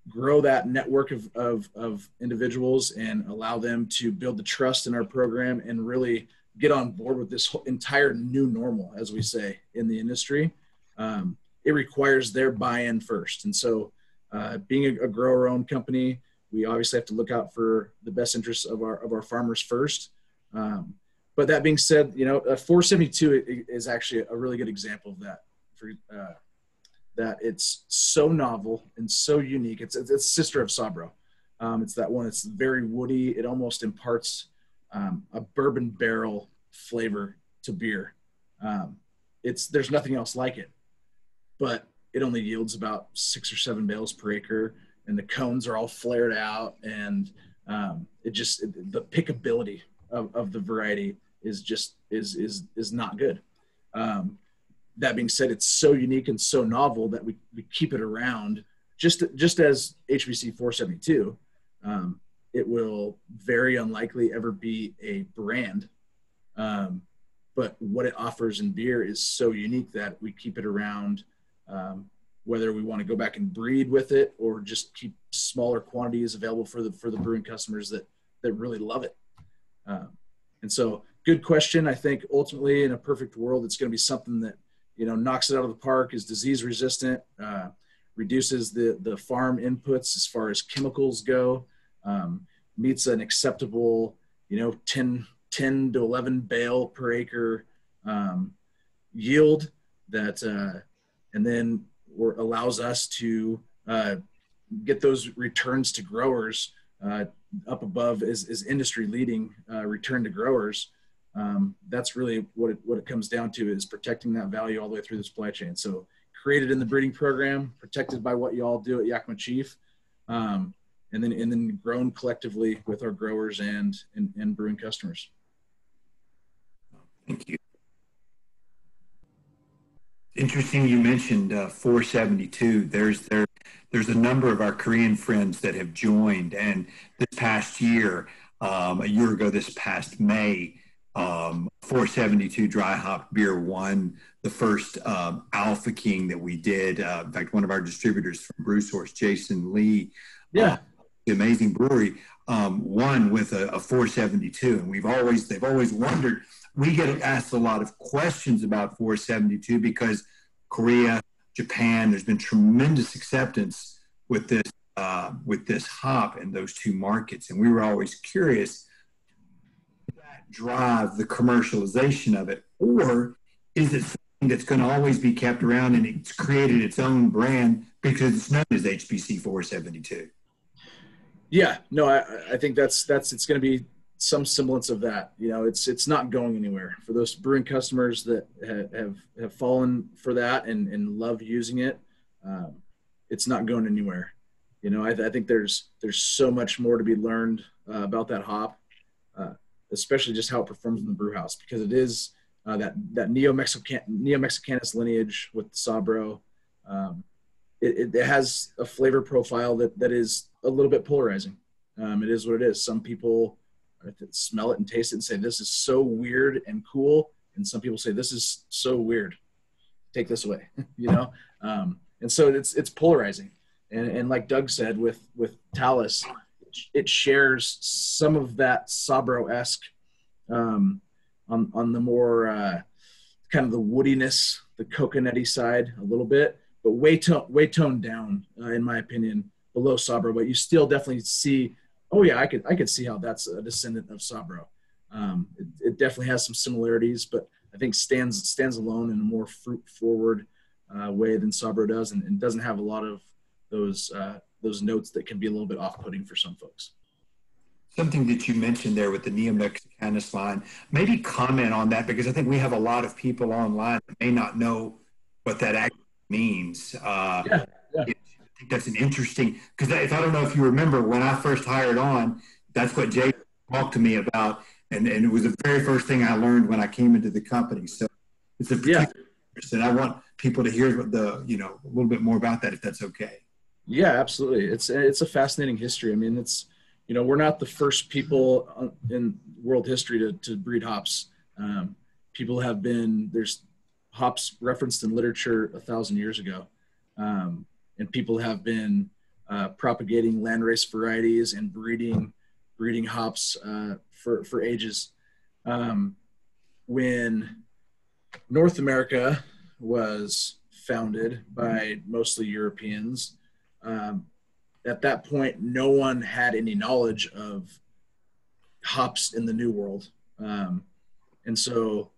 grow that network of, of, of individuals and allow them to build the trust in our program and really get on board with this entire new normal as we say in the industry um, it requires their buy-in first. And so, uh, being a, a grower-owned company, we obviously have to look out for the best interests of our of our farmers first. Um, but that being said, you know, 472 is actually a really good example of that. For uh, that, it's so novel and so unique. It's it's, sister of Sabro. Um, it's that one. It's very woody. It almost imparts um, a bourbon barrel flavor to beer. Um, it's there's nothing else like it but it only yields about six or seven bales per acre, and the cones are all flared out, and um, it just it, the pickability of, of the variety is just is is is not good. Um, that being said, it's so unique and so novel that we, we keep it around. Just just as HBC 472, um, it will very unlikely ever be a brand. Um, but what it offers in beer is so unique that we keep it around. Um, whether we want to go back and breed with it or just keep smaller quantities available for the for the brewing customers that that really love it. Um, and so, good question. I think ultimately, in a perfect world, it's going to be something that you know knocks it out of the park, is disease resistant, uh, reduces the the farm inputs as far as chemicals go, um, meets an acceptable you know 10 10 to 11 bale per acre um, yield that uh, and then or allows us to uh, get those returns to growers uh, up above is, is industry leading uh, return to growers. Um, that's really what it, what it comes down to is protecting that value all the way through the supply chain. So created in the breeding program, protected by what you all do at Yakima Chief, um, and then and then grown collectively with our growers and and, and brewing customers. Thank you. Interesting you mentioned uh, 472. There's there there's a number of our Korean friends that have joined, and this past year, um, a year ago, this past May, um, 472 dry hop beer won the first um, Alpha King that we did. Uh, in fact, one of our distributors from Brew Source, Jason Lee, yeah, uh, the amazing brewery, um, won with a, a 472, and we've always they've always wondered. We get asked a lot of questions about 472 because Korea, Japan, there's been tremendous acceptance with this uh, with this hop in those two markets, and we were always curious drive the commercialization of it, or is it something that's going to always be kept around and it's created its own brand because it's known as HBC 472? Yeah, no, I, I think that's that's it's going to be some semblance of that. You know, it's it's not going anywhere for those brewing customers that have have fallen for that and and love using it. Um, it's not going anywhere. You know, I, I, think there's there's so much more to be learned uh, about that hop, especially just how it performs in the brew house because it is uh, that that neo Mexican neo Mexicanus lineage with the Sabro. Um, it, it, has a flavor profile that that is a little bit polarizing. Um, it is what it is. Some people smell it and taste it and say this is so weird and cool and some people say this is so weird take this away you know um, and so it's it's polarizing and, and like doug said with with talus it shares some of that sabro-esque um, on on the more uh, kind of the woodiness the coconutty side a little bit but way to, way toned down uh, in my opinion below sabro but you still definitely see oh yeah, I could I could see how that's a descendant of Sabro. Um, it, it, definitely has some similarities, but I think stands stands alone in a more fruit forward uh, way than Sabro does, and, and, doesn't have a lot of those uh, those notes that can be a little bit off putting for some folks. Something that you mentioned there with the Neo Mexicanus line, maybe comment on that because I think we have a lot of people online that may not know what that actually means. Uh, yeah, yeah think that's an interesting because if I don't know if you remember when I first hired on, that's what Jay talked to me about, and, and it was the very first thing I learned when I came into the company. So it's a yeah. and I want people to hear the you know a little bit more about that if that's okay. Yeah, absolutely. It's it's a fascinating history. I mean, it's you know we're not the first people in world history to, to breed hops. Um, people have been there's hops referenced in literature a thousand years ago. Um, and people have been uh, propagating landrace varieties and breeding breeding hops uh, for for ages. Um, when North America was founded by mostly Europeans, um, at that point, no one had any knowledge of hops in the New World, um, and so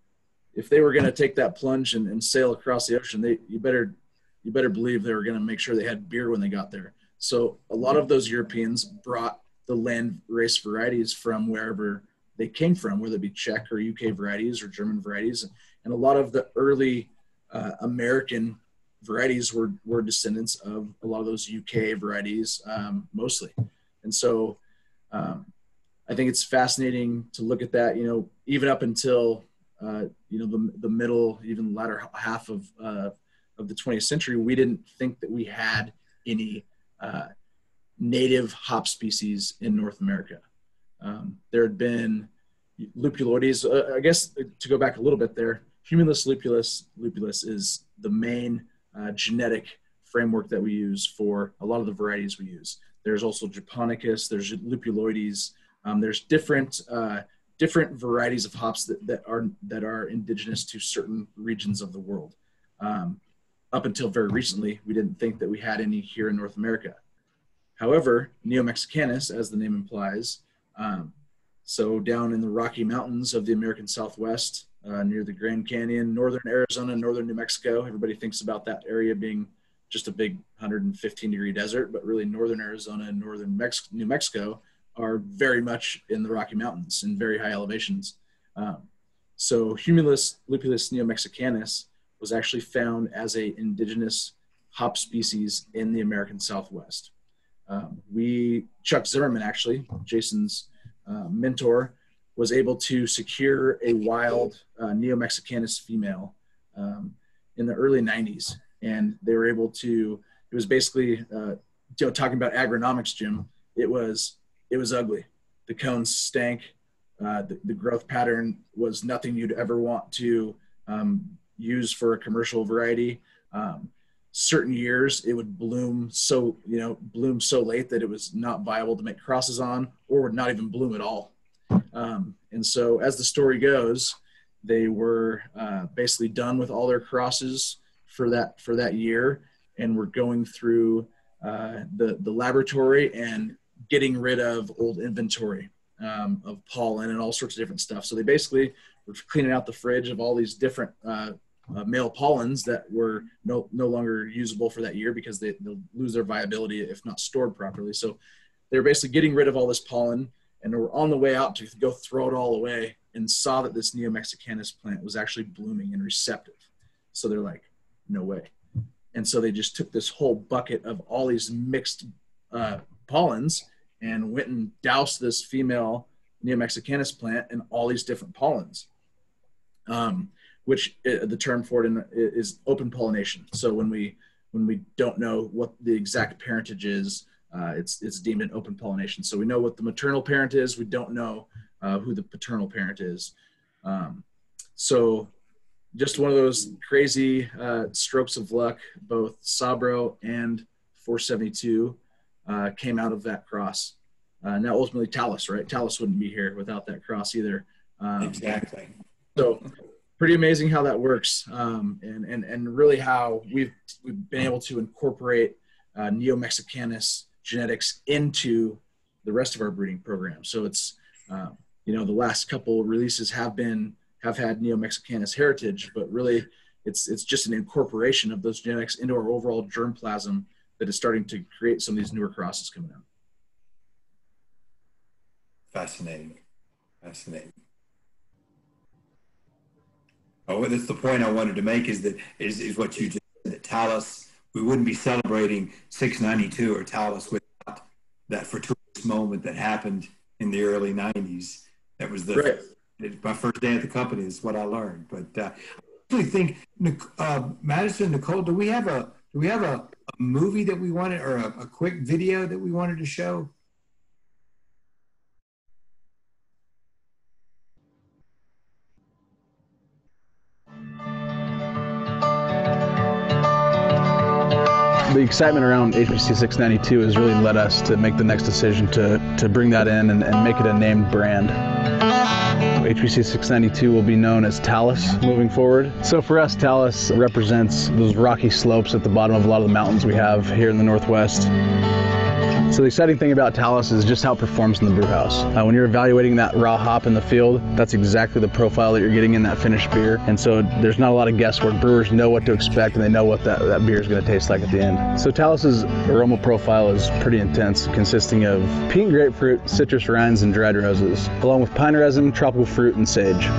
if they were going to take that plunge and, and, sail across the ocean, they you better you better believe they were going to make sure they had beer when they got there. So a lot of those Europeans brought the land race varieties from wherever they came from, whether it be Czech or UK varieties or German varieties. And a lot of the early uh, American varieties were were descendants of a lot of those UK varieties um, mostly, and so um, I think it's fascinating to look at that. You know, even up until uh, you know the the middle, even latter half of uh, of the 20th century, we didn't think that we had any uh, native hop species in North America. Um, there had been lupuloides. Uh, I guess to go back a little bit there, Humulus lupulus lupulus is the main uh, genetic framework that we use for a lot of the varieties we use. There's also Japonicus, there's lupuloides, um, there's different uh, different varieties of hops that, that are that are indigenous to certain regions of the world. Um, up until very recently, we didn't think that we had any here in North America. However, Neo-Mexicanus, as the name implies, um, so down in the Rocky Mountains of the American Southwest, uh, near the Grand Canyon, northern Arizona, northern New Mexico, everybody thinks about that area being just a big 115 degree desert, but really northern Arizona and northern Mex- New Mexico are very much in the Rocky Mountains in very high elevations. Um, so Humulus lupulus neo-mexicanus was actually found as a indigenous hop species in the American Southwest. Um, we, Chuck Zimmerman actually, Jason's uh, mentor, was able to secure a wild uh, neo-mexicanus female um, in the early 90s. And they were able to, it was basically, uh, you know, talking about agronomics, Jim, it was it was ugly. The cones stank. Uh, the, the, growth pattern was nothing you'd ever want to um, use for a commercial variety. Um, certain years it would bloom so you know bloom so late that it was not viable to make crosses on, or would not even bloom at all. Um, and so, as the story goes, they were uh, basically done with all their crosses for that for that year, and were going through uh, the the laboratory and getting rid of old inventory um, of pollen and all sorts of different stuff. So they basically were cleaning out the fridge of all these different uh, uh, male pollens that were no, no longer usable for that year because they, will lose their viability if not stored properly. So they're basically getting rid of all this pollen and were on the way out to go throw it all away and saw that this Neo-Mexicanus plant was actually blooming and receptive. So they're like, no way. And so they just took this whole bucket of all these mixed uh, pollens and went and doused this female Neo-Mexicanus plant in all these different pollens, um, which uh, the term for it is open pollination. So when we when we don't know what the exact parentage is, uh, it's it's deemed an open pollination. So we know what the maternal parent is. We don't know uh, who the paternal parent is. Um, so just one of those crazy uh, strokes of luck. Both Sabro and 472 uh, came out of that cross. Uh, now, ultimately, Talus, right? Talus wouldn't be here without that cross either. Um, exactly. So, pretty amazing how that works, um, and and and really how we've we've been able to incorporate uh, Neo Mexicanus genetics into the rest of our breeding program. So it's uh, you know the last couple releases have been have had Neo Mexicanus heritage, but really it's it's just an incorporation of those genetics into our overall germplasm that is starting to create some of these newer crosses coming out. Fascinating. Fascinating. Oh, that's the point I wanted to make is that is, is what you just said, that Talus, we wouldn't be celebrating 692 or Talus without that fortuitous moment that happened in the early 90s. That was the right. my first day at the company is what I learned. But uh, I really think, uh, Madison, Nicole, do we have a do we have a, a movie that we wanted or a, a quick video that we wanted to show? Excitement around HBC 692 has really led us to make the next decision to, to bring that in and, and make it a named brand. HBC 692 will be known as Talus moving forward. So for us, Talus represents those rocky slopes at the bottom of a lot of the mountains we have here in the Northwest. So the exciting thing about Talus is just how it performs in the brew house. Uh, when you're evaluating that raw hop in the field, that's exactly the profile that you're getting in that finished beer. And so there's not a lot of guesswork. Brewers know what to expect and they know what that, that beer is going to taste like at the end. So Talus's aroma profile is pretty intense, consisting of pink grapefruit, citrus rinds, and dried roses, along with pine resin, tropical fruit, and sage.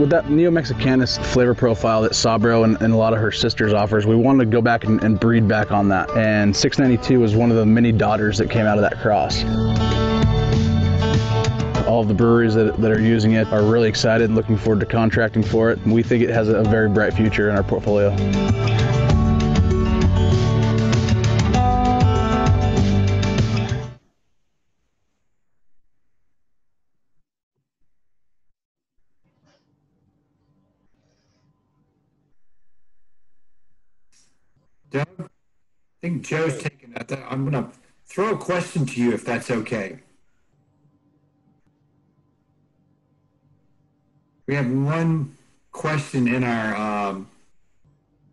With that Neo Mexicanus flavor profile that Sabro and, and, a lot of her sisters offers, we wanted to go back and, and breed back on that. And 692 was one of the many daughters that came out of that cross. All of the breweries that, that are using it are really excited and looking forward to contracting for it. We think it has a very bright future in our portfolio. Doug, I think Joe's taking that. I'm going to throw a question to you if that's okay. We have one question in our um,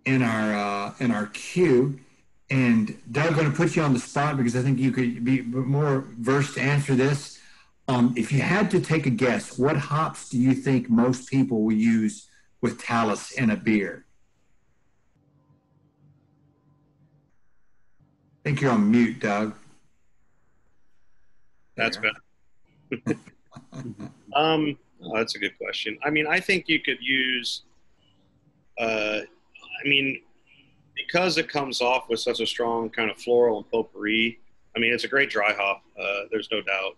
in our uh, in our queue, and Doug, I'm going to put you on the spot because I think you could be more versed to answer this. Um, if you had to take a guess, what hops do you think most people will use with Talus in a beer? I think you're on mute, Doug. That's better. um, oh, that's a good question. I mean, I think you could use. Uh, I mean, because it comes off with such a strong kind of floral and potpourri. I mean, it's a great dry hop. Uh, there's no doubt.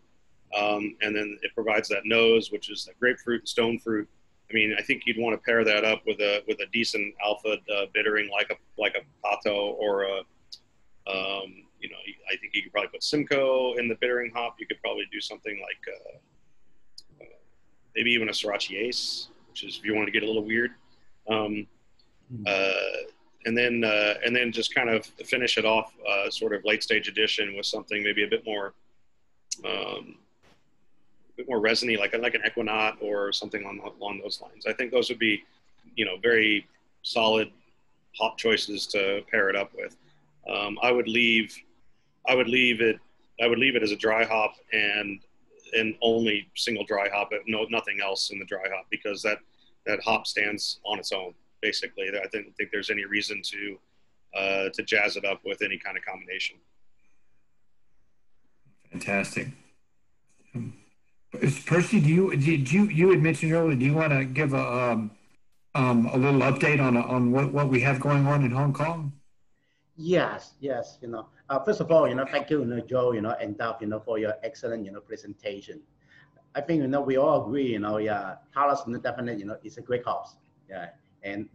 Um, and then it provides that nose, which is the grapefruit and stone fruit. I mean, I think you'd want to pair that up with a with a decent alpha uh, bittering like a like a Pahto or a um, you know, I think you could probably put Simcoe in the bittering hop. You could probably do something like uh, uh, maybe even a Sorachi Ace, which is if you want to get a little weird. Um, hmm. uh, and then uh, and then just kind of finish it off, uh, sort of late stage edition with something maybe a bit more. Um, a bit more resiny, like like an Ekuanot or something along, along those lines. I think those would be, you know, very solid hop choices to pair it up with. Um, I would leave, I would leave it, I would leave it as a dry hop and and only single dry hop, no nothing else in the dry hop because that that hop stands on its own basically. I don't think there's any reason to uh, to jazz it up with any kind of combination. Fantastic. Um, Percy, do you did you you had mentioned earlier? Do you want to give a um, um, a little update on on what, what we have going on in Hong Kong? Yes, yes. You know, uh, first of all, you know, thank you, you know, Joe, you know, and Doug, you know, for your excellent, you know, presentation. I think, you know, we all agree, you know, yeah, Talus, you know, definitely, you know, it's a great cause. Yeah. And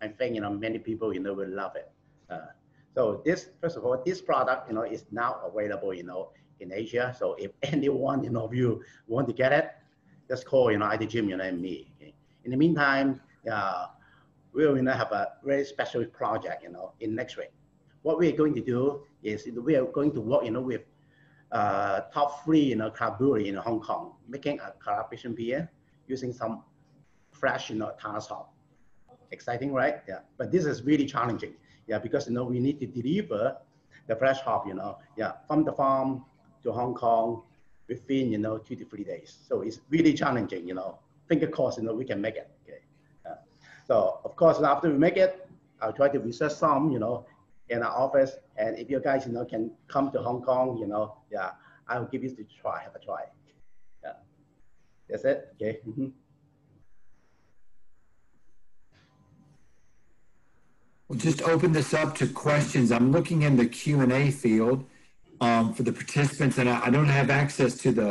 I think, you know, many people, you know, will love it. Uh, so this, first of all, this product, you know, is now available, you know, in Asia. So if anyone, you know, of you want to get it, just call, you know, ID Jim, you know, and me. Okay? In the meantime, uh, we'll, you know, have a very special project, you know, in next week what we are going to do is we are going to work, you know, with uh, top three, you know, craft brewery in Hong Kong, making a collaboration beer using some fresh, you know, Talus hop. Exciting, right? Yeah, but this is really challenging. Yeah, because, you know, we need to deliver the fresh hop, you know, yeah, from the farm to Hong Kong within, you know, two to three days. So it's really challenging, you know, finger crossed, you know, we can make it, okay. Yeah. So of course, after we make it, I'll try to research some, you know, in our office. And if you guys, you know, can come to Hong Kong, you know, yeah, I will give you to try, have a try. Yeah, that's it. Okay. Mm -hmm. We'll just open this up to questions. I'm looking in the Q&A field um, for the participants, and I, I, don't have access to the,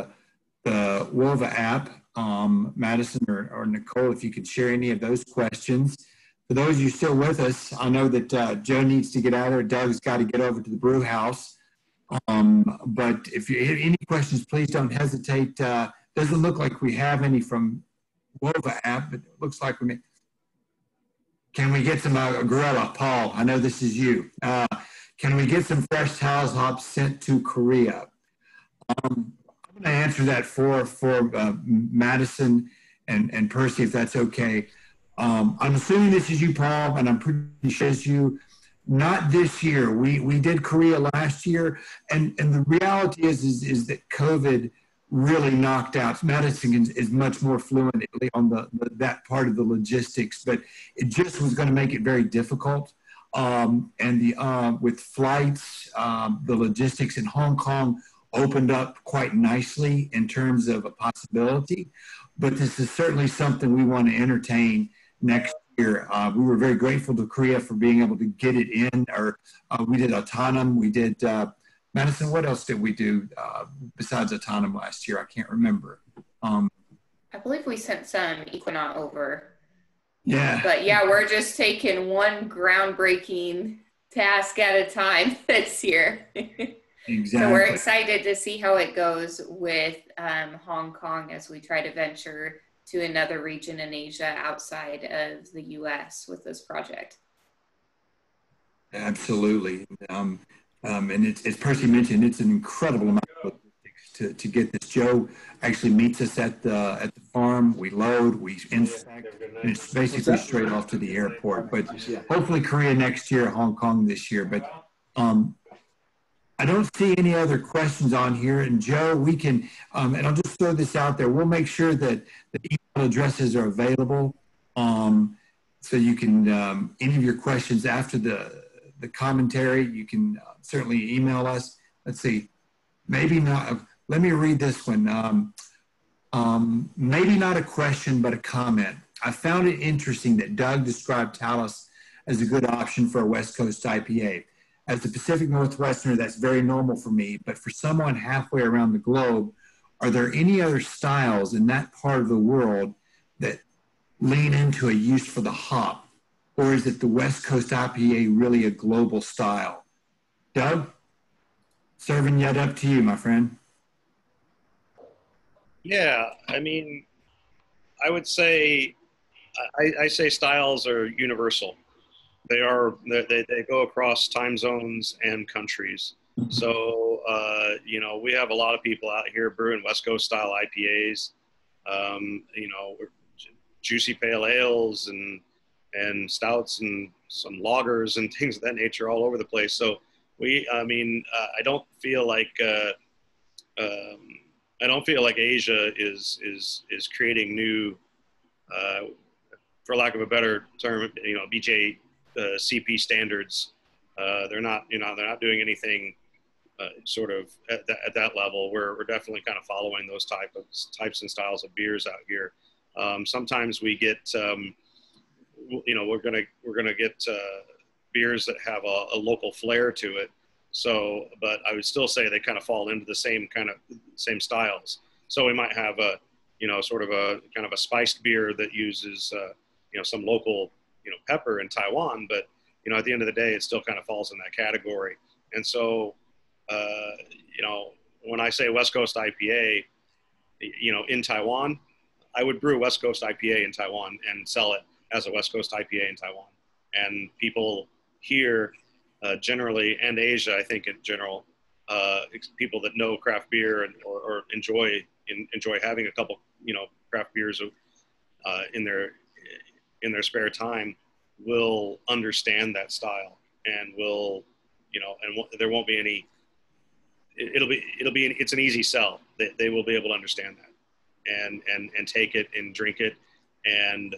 the WOVA app. Um, Madison or, or Nicole, if you could share any of those questions for those of you still with us, I know that uh, Joe needs to get out of there. Doug's got to get over to the brew house. Um, but if you have any questions, please don't hesitate. Uh, doesn't look like we have any from Wova app, but it looks like we may. Can we get some uh, Gorilla, Paul? I know this is you. Uh, can we get some fresh Talus hops sent to Korea? Um, I'm going to answer that for for uh, Madison and and Percy, if that's okay. Um, I'm assuming this is you, Paul, and I'm pretty sure it's you. Not this year. We we did Korea last year, and and the reality is is, is that COVID really knocked out. Madison is is much more fluent on the, the, that part of the logistics, but it just was going to make it very difficult. Um, and the uh, with flights, um, the logistics in Hong Kong opened up quite nicely in terms of a possibility. but this is certainly something we want to entertain next year. Uh, we were very grateful to Korea for being able to get it in. Or uh, we did Autonom. We did uh, Madison. What else did we do uh, besides Autonom last year? I can't remember. Um, I believe we sent some Ekuanot over. Yeah. But yeah, we're just taking one groundbreaking task at a time this year. Exactly. So we're excited to see how it goes with um, Hong Kong as we try to venture to another region in Asia outside of the US with this project. Absolutely. Um, um, and it's, as Percy mentioned, it's an incredible amount of logistics to, to get this. Joe actually meets us at the at the farm. We load, we inspect, and it's basically straight off to the airport. But hopefully Korea next year, Hong Kong this year. But um, I don't see any other questions on here. And Joe, we can, um, and I'll just throw this out there. We'll make sure that the email addresses are available. Um, so you can, um, any of your questions after the, the commentary, you can uh, certainly email us. Let's see, maybe not, let me read this one. Um, um, maybe not a question, but a comment. I found it interesting that Doug described Talus as a good option for a West Coast IPA. As the Pacific Northwesterner, that's very normal for me, but for someone halfway around the globe, are there any other styles in that part of the world that lean into a use for the hop? Or is it the West Coast IPA really a global style? Doug, serving yet up to you, my friend. Yeah, I mean, I would say, I, I say styles are universal. They are they, they go across time zones and countries. So uh, you know we have a lot of people out here brewing West Coast style IPAs. Um, you know, juicy pale ales and and stouts and some lagers and things of that nature all over the place. So we, I mean, uh, I don't feel like uh, um, I don't feel like Asia is is is creating new, uh, for lack of a better term, you know, BJ CP standards. Uh, they're not, you know, they're not doing anything uh, sort of at, th- at that level. We're, we're definitely kind of following those type of types and styles of beers out here. Um, sometimes we get, um, you know, we're gonna we're gonna get uh, beers that have a, a, local flair to it. So, but I would still say they kind of fall into the same kind of same styles. So we might have a, you know, sort of a kind of a spiced beer that uses, uh, you know, some local you know pepper in Taiwan, but you know at the end of the day, it still kind of falls in that category. And so, uh, you know, when I say West Coast IPA, you know, in Taiwan, I would brew West Coast IPA in Taiwan and sell it as a West Coast IPA in Taiwan. And people here, uh, generally, and Asia, I think in general, uh, people that know craft beer and, or, or enjoy in, enjoy having a couple, you know, craft beers uh, in their in their spare time will understand that style and will you know and there won't be any it, will be it'll be it's an easy sell. They, they will be able to understand that and and and take it and drink it and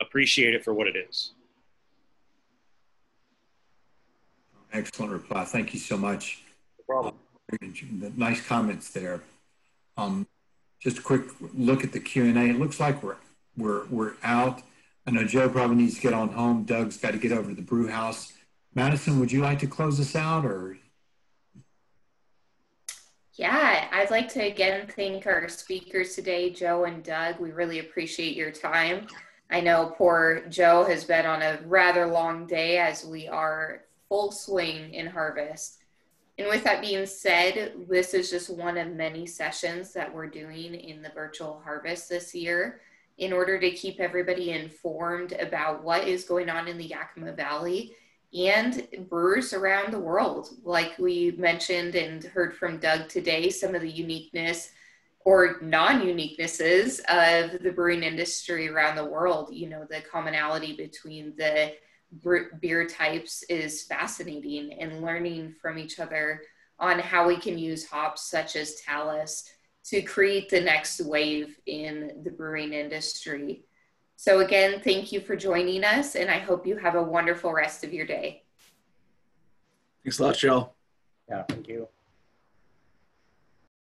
appreciate it for what it is. Excellent reply. Thank you so much. No problem. Nice comments there. Um, just a quick look at the q&a it looks like we're we're we're out I know Joe probably needs to get on home. Doug's got to get over to the brew house. Madison, would you like to close us out or? Yeah, I'd like to again thank our speakers today, Joe and Doug. We really appreciate your time. I know poor Joe has been on a rather long day as we are full swing in harvest. And with that being said, this is just one of many sessions that we're doing in the virtual harvest this year in order to keep everybody informed about what is going on in the Yakima Valley and brewers around the world. Like we mentioned and heard from Doug today, some of the uniqueness or non uniquenesses of the brewing industry around the world. You know, the commonality between the beer types is fascinating and learning from each other on how we can use hops such as Talus to create the next wave in the brewing industry. So, again, thank you for joining us, and I hope you have a wonderful rest of your day. Thanks a lot, Jill. Yeah, thank you.